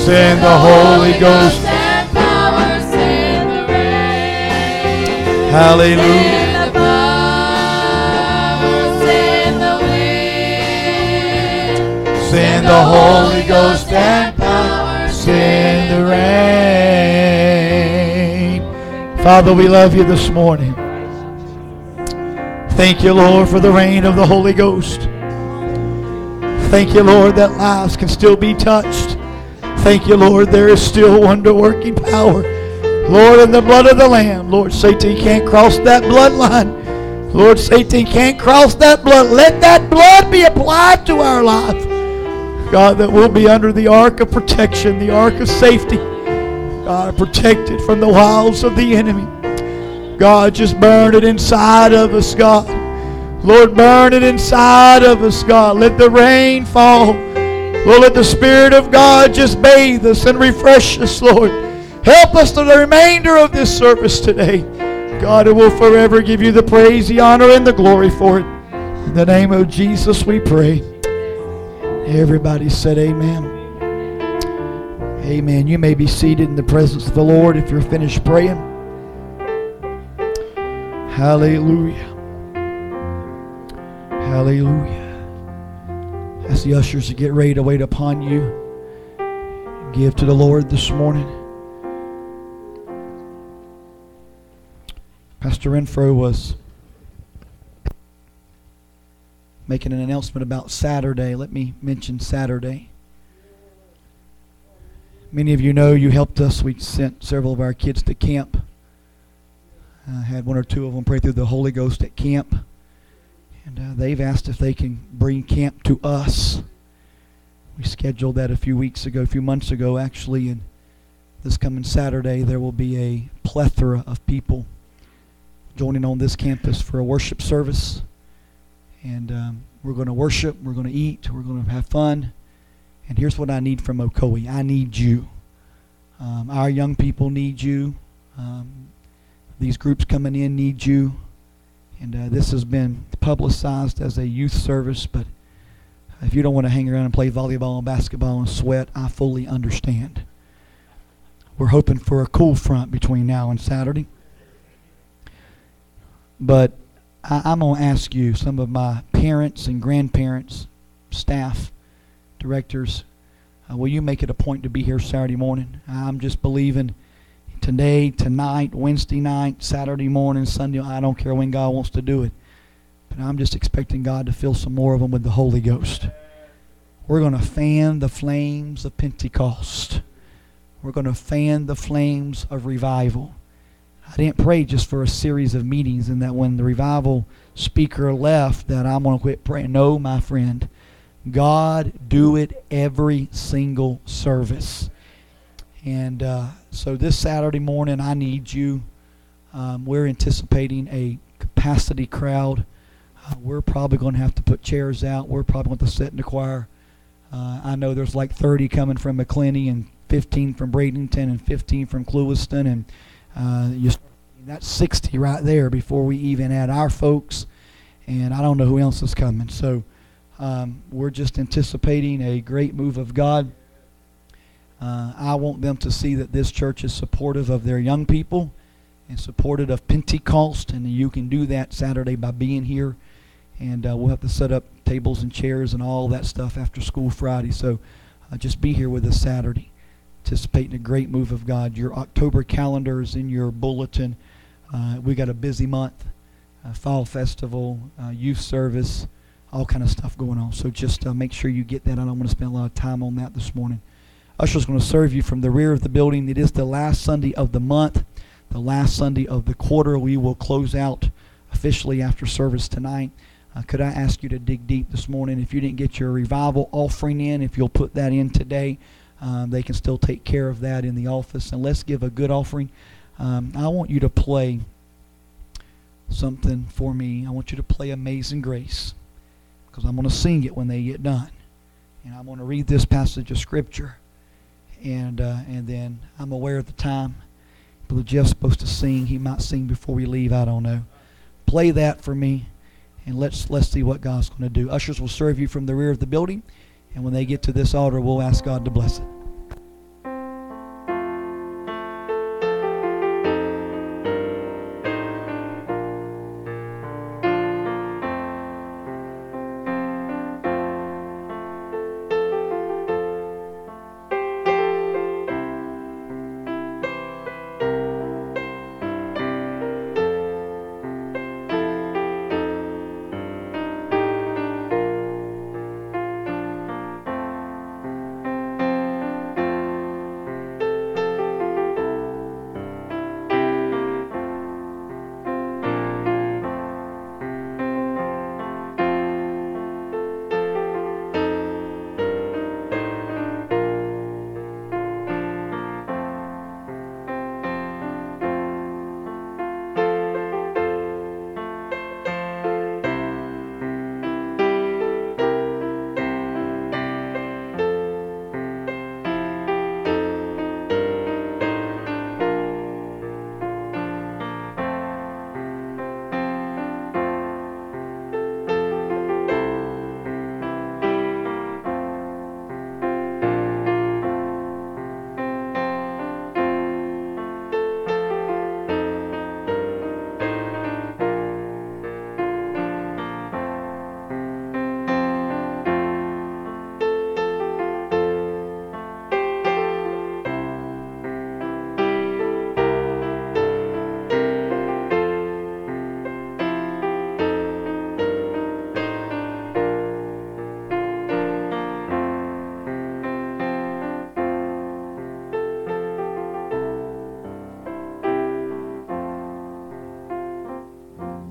send the Holy Ghost. Hallelujah. Send the Holy Ghost and power, send the rain. Father, we love you this morning. Thank you, Lord, for the reign of the Holy Ghost. Thank you, Lord, that lives can still be touched. Thank you, Lord, there is still wonder working power. Lord, in the blood of the Lamb, Lord, Satan can't cross that bloodline. Lord, Satan can't cross that blood. Let that blood be applied to our life. God, that we'll be under the ark of protection, the ark of safety. God, protected from the wiles of the enemy. God, just burn it inside of us, God. Lord, burn it inside of us, God. Let the rain fall. Lord, let the Spirit of God just bathe us and refresh us, Lord. Help us to the remainder of this service today. God, it will forever give you the praise, the honor, and the glory for it. In the name of Jesus, we pray. Everybody said amen. Amen. You may be seated in the presence of the Lord if you're finished praying. Hallelujah. Hallelujah. As the ushers to get ready to wait upon you, give to the Lord this morning. Pastor Renfro was making an announcement about Saturday. Let me mention Saturday. Many of you know you helped us. We sent several of our kids to camp. I had one or two of them pray through the Holy Ghost at camp. And uh, they've asked if they can bring camp to us. We scheduled that a few weeks ago, a few months ago, actually. And this coming Saturday, there will be a plethora of people joining on this campus for a worship service. And um, we're going to worship, we're going to eat, we're going to have fun. And here's what I need from Ocoee I need you. Um, our young people need you. Um, these groups coming in need you. And uh, this has been publicized as a youth service, but if you don't want to hang around and play volleyball and basketball and sweat, I fully understand. We're hoping for a cool front between now and Saturday. But I, I'm going to ask you, some of my parents and grandparents, staff, directors, uh, will you make it a point to be here Saturday morning? I'm just believing today, tonight, Wednesday night, Saturday morning, Sunday. I don't care when God wants to do it. But I'm just expecting God to fill some more of them with the Holy Ghost. We're going to fan the flames of Pentecost. We're going to fan the flames of revival. I didn't pray just for a series of meetings and that when the revival speaker left that I'm going to quit praying. No, my friend. God do it every single service. And uh, so this Saturday morning, I need you. Um, we're anticipating a capacity crowd. Uh, we're probably going to have to put chairs out. We're probably going to sit in the choir. Uh, I know there's like 30 coming from Macclenny and 15 from Bradenton and 15 from Clewiston, and uh, you, that's 60 right there before we even add our folks. And I don't know who else is coming. So um, we're just anticipating a great move of God. Uh, I want them to see that this church is supportive of their young people and supportive of Pentecost, and you can do that Saturday by being here. And uh, we'll have to set up tables and chairs and all that stuff after school Friday. So uh, just be here with us Saturday, anticipating a great move of God. Your October calendar is in your bulletin. Uh, we got a busy month, fall festival, uh, youth service, all kind of stuff going on. So just uh, make sure you get that. I don't want to spend a lot of time on that this morning. Usher's going to serve you from the rear of the building. It is the last Sunday of the month, the last Sunday of the quarter. We will close out officially after service tonight. Uh, could I ask you to dig deep this morning? If you didn't get your revival offering in, if you'll put that in today, um, they can still take care of that in the office. And let's give a good offering. Um, I want you to play something for me. I want you to play Amazing Grace because I'm going to sing it when they get done. And I'm going to read this passage of Scripture and uh, and then I'm aware of the time. Brother Jeff's supposed to sing. He might sing before we leave. I don't know. Play that for me, and let's let's see what God's going to do. Ushers will serve you from the rear of the building, and when they get to this altar, we'll ask God to bless it.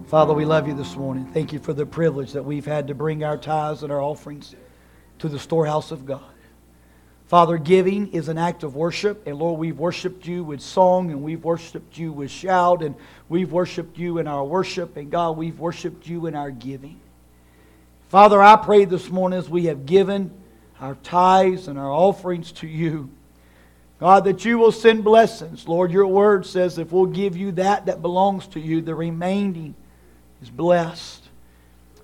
Father, we love you this morning. Thank you for the privilege that we've had to bring our tithes and our offerings to the storehouse of God. Father, giving is an act of worship. And Lord, we've worshiped you with song and we've worshiped you with shout and we've worshiped you in our worship. And God, we've worshiped you in our giving. Father, I pray this morning as we have given our tithes and our offerings to you, God, that you will send blessings. Lord, your word says if we'll give you that that belongs to you, the remaining is blessed.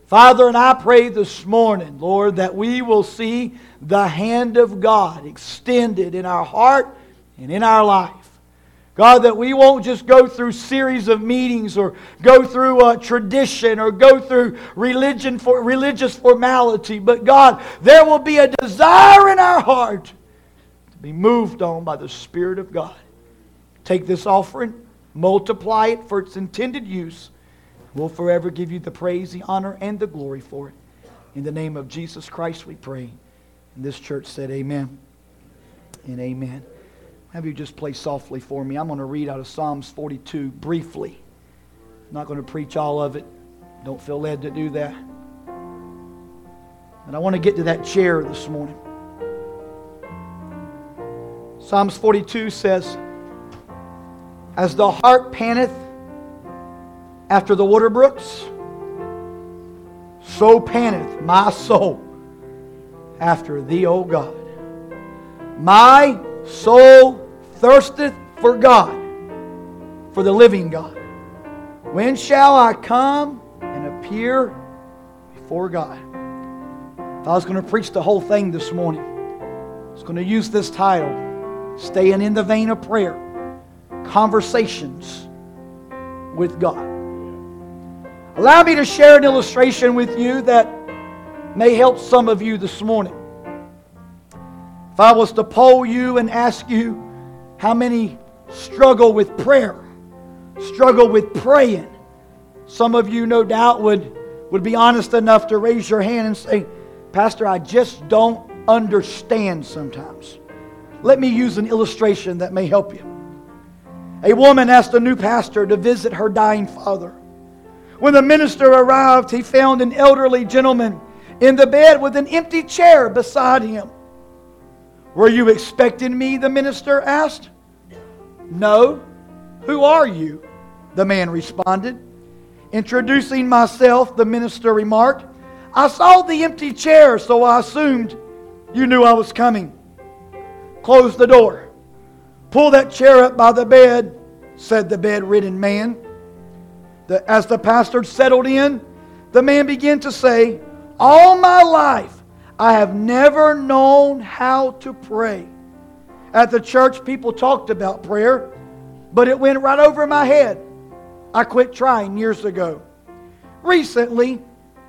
Father, and I pray this morning, Lord, that we will see the hand of God extended in our heart and in our life. God, that we won't just go through series of meetings or go through a tradition or go through religion for religious formality, but God, there will be a desire in our heart to be moved on by the Spirit of God. Take this offering, multiply it for its intended use We'll forever give you the praise, the honor, and the glory for it. In the name of Jesus Christ, we pray. And this church said, Amen and amen. Have you just play softly for me? I'm going to read out of Psalms 42 briefly. I'm not going to preach all of it. Don't feel led to do that. And I want to get to that chair this morning. Psalms 42 says, As the hart panteth after the water brooks, so panteth my soul after thee, O God. My soul thirsteth for God, for the living God. When shall I come and appear before God? If I was going to preach the whole thing this morning, I was going to use this title Staying in the Vein of Prayer Conversations with God. Allow me to share an illustration with you that may help some of you this morning. If I was to poll you and ask you how many struggle with prayer, struggle with praying, some of you no doubt would, would be honest enough to raise your hand and say, Pastor, I just don't understand sometimes. Let me use an illustration that may help you. A woman asked a new pastor to visit her dying father. When the minister arrived, he found an elderly gentleman in the bed with an empty chair beside him. Were you expecting me? the minister asked. No. Who are you? The man responded. Introducing myself, the minister remarked, I saw the empty chair, so I assumed you knew I was coming. Close the door. Pull that chair up by the bed, said the bedridden man. The, as the pastor settled in, the man began to say, All my life, I have never known how to pray. At the church, people talked about prayer, but it went right over my head. I quit trying years ago. Recently,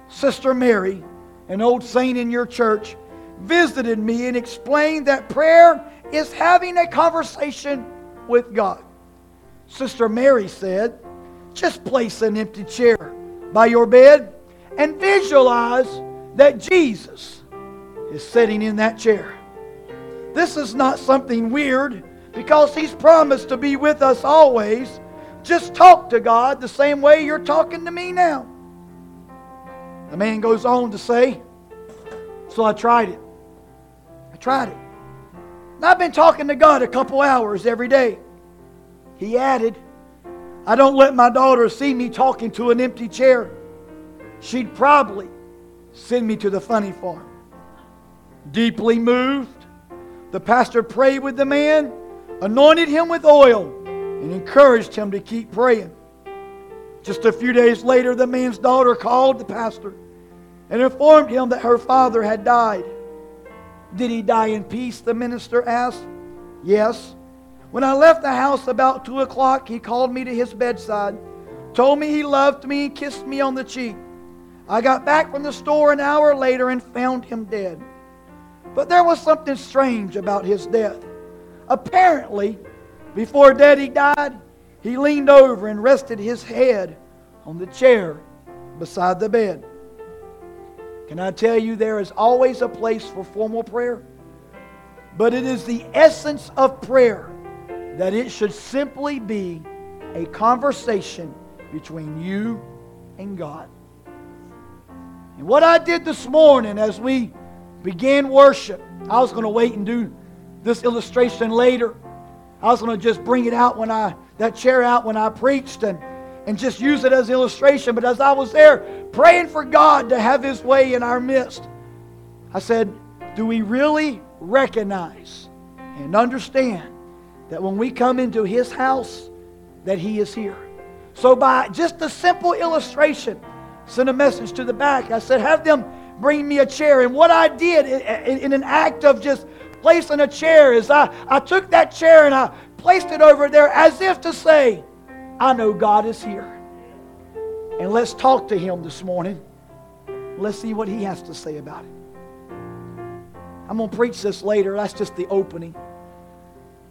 Sister Mary, an old saint in your church, visited me and explained that prayer is having a conversation with God. Sister Mary said, just place an empty chair by your bed and visualize that Jesus is sitting in that chair. This is not something weird because He's promised to be with us always. Just talk to God the same way you're talking to me now. The man goes on to say, So I tried it. I tried it. And I've been talking to God a couple hours every day. He added, I don't let my daughter see me talking to an empty chair. She'd probably send me to the funny farm. Deeply moved, the pastor prayed with the man, anointed him with oil, and encouraged him to keep praying. Just a few days later, the man's daughter called the pastor and informed him that her father had died. Did he die in peace? The minister asked. Yes. When I left the house about 2 o'clock, he called me to his bedside, told me he loved me, and kissed me on the cheek. I got back from the store an hour later and found him dead. But there was something strange about his death. Apparently, before Daddy died, he leaned over and rested his head on the chair beside the bed. Can I tell you, there is always a place for formal prayer? But it is the essence of prayer that it should simply be a conversation between you and God. And what I did this morning as we began worship, I was going to wait and do this illustration later. I was going to just bring it out when I, that chair out when I preached and, and just use it as illustration. But as I was there praying for God to have His way in our midst, I said, Do we really recognize and understand that when we come into His house, that He is here? So by just a simple illustration, sent a message to the back. I said, have them bring me a chair. And what I did in, in an act of just placing a chair is I, I took that chair and I placed it over there as if to say, I know God is here. And let's talk to him this morning. Let's see what he has to say about it. I'm going to preach this later. That's just the opening.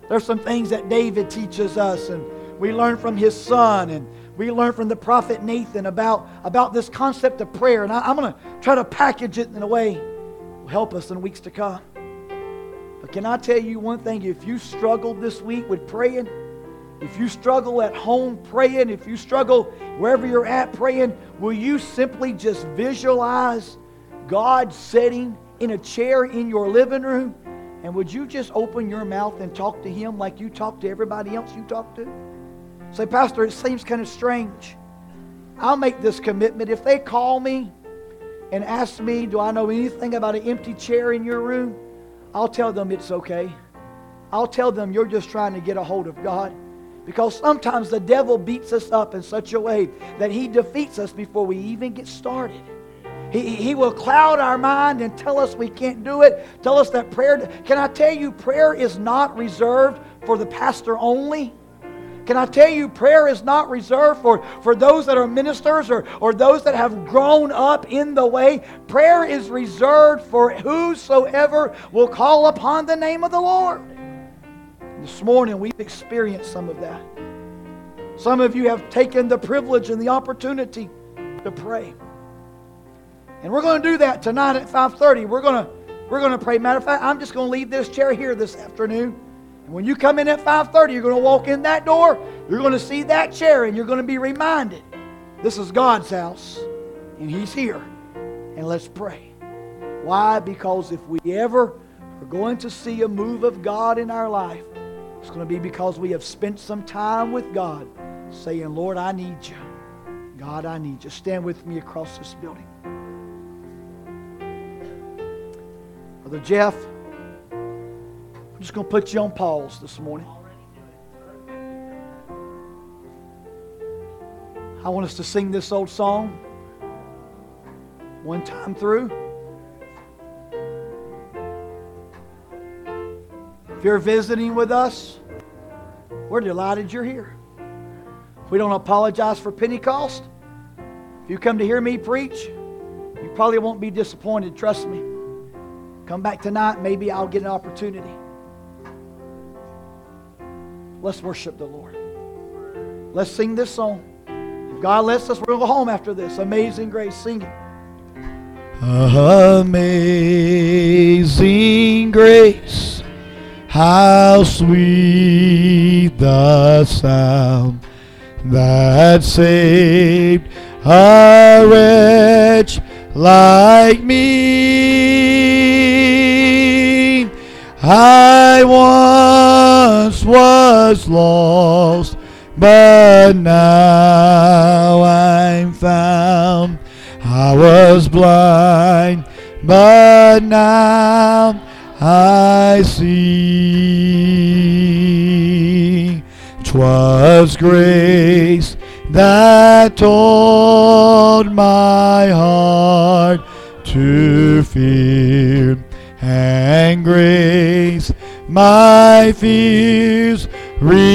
There's some things that David teaches us, and we learn from his son, and we learn from the prophet Nathan about, about this concept of prayer. And I, am going to try to package it in a way will help us in weeks to come. But can I tell you one thing? If you struggled this week with praying, if you struggle at home praying, if you struggle wherever you're at praying, will you simply just visualize God sitting in a chair in your living room? And would you just open your mouth and talk to Him like you talk to everybody else you talk to? Say, Pastor, it seems kind of strange. I'll make this commitment. If they call me and ask me, Do I know anything about an empty chair in your room? I'll tell them it's okay. I'll tell them you're just trying to get a hold of God. Because sometimes the devil beats us up in such a way that he defeats us before we even get started. He, he will cloud our mind and tell us we can't do it, tell us that prayer. Can I tell you, prayer is not reserved for the pastor only? Can I tell you, prayer is not reserved for, for those that are ministers or, or those that have grown up in the way. Prayer is reserved for whosoever will call upon the name of the Lord. This morning, we've experienced some of that. Some of you have taken the privilege and the opportunity to pray. And we're going to do that tonight at 5:30. We're going to we're going to pray. Matter of fact, I'm just going to leave this chair here this afternoon. And when you come in at 5:30, you're going to walk in that door, you're going to see that chair and you're going to be reminded this is God's house and he's here. And let's pray. Why? Because if we ever are going to see a move of God in our life, it's going to be because we have spent some time with God saying, Lord, I need you. God, I need you. Stand with me across this building. Brother Jeff, I'm just going to put you on pause this morning. I want us to sing this old song one time through. If you're visiting with us, we're delighted you're here. We don't apologize for Pentecost. If you come to hear me preach, you probably won't be disappointed, trust me. Come back tonight, maybe I'll get an opportunity. Let's worship the Lord. Let's sing this song. If God lets us, to go home after this. Amazing grace. Sing it. Amazing grace, how sweet the sound that saved a wretch like me. I once was lost, but now I'm found. I was blind, but now I see. 'Twas grace that told my heart to fear and grace my fears relieved.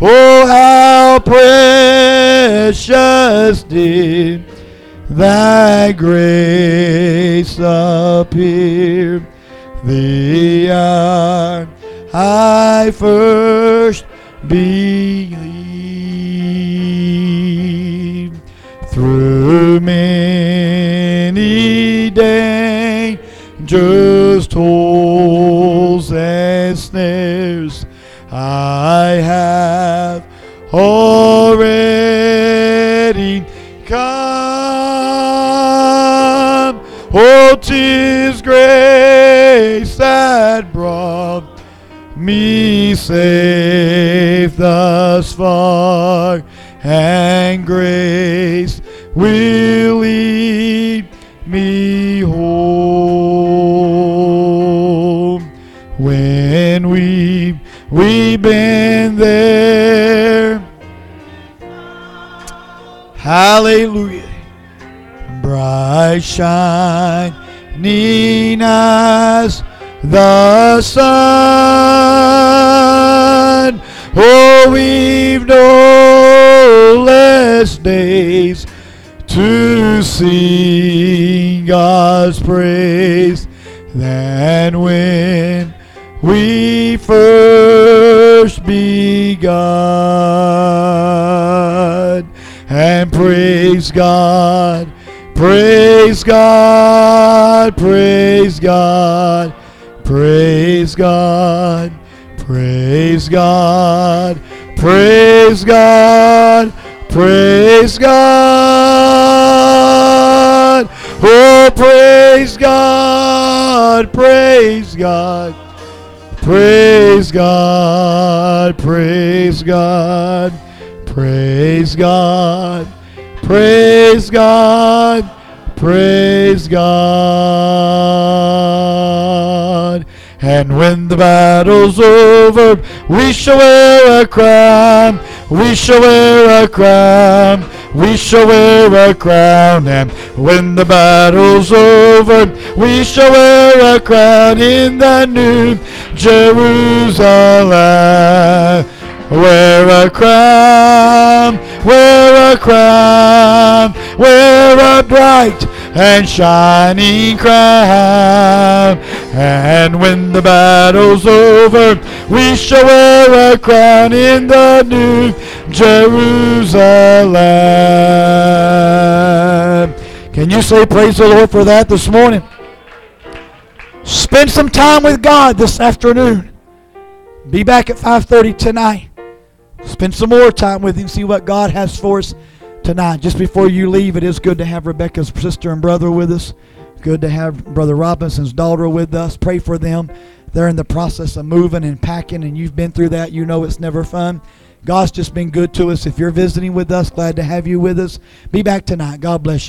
Oh, how precious did thy grace appear the hour I first believed through many dangers, toils, and snares. I have all safe thus far, and grace will lead me home. When we we've been there. Hallelujah. Bright shining as the sun. Oh, we've no less days to sing God's praise than when we first begun. And praise God, praise God, praise God, praise God, praise God, praise God, praise God. Oh, praise God, praise God. Praise God, praise God, praise God, praise God, praise God. And when the battle's over, we shall wear a crown, we shall wear a crown. We shall wear a crown, and when the battle's over, we shall wear a crown in the new Jerusalem. Wear a crown, wear a crown, wear a bright and shining crown. And when the battle's over, we shall wear a crown in the new Jerusalem. Can you say praise the Lord for that this morning? Spend some time with God this afternoon. Be back at 5:30 tonight. Spend some more time with him, see what God has for us tonight. Just before you leave, it is good to have Rebecca's sister and brother with us. Good to have Brother Robinson's daughter with us. Pray for them. They're in the process of moving and packing, and you've been through that. You know it's never fun. God's just been good to us. If you're visiting with us, glad to have you with us. Be back tonight. God bless you.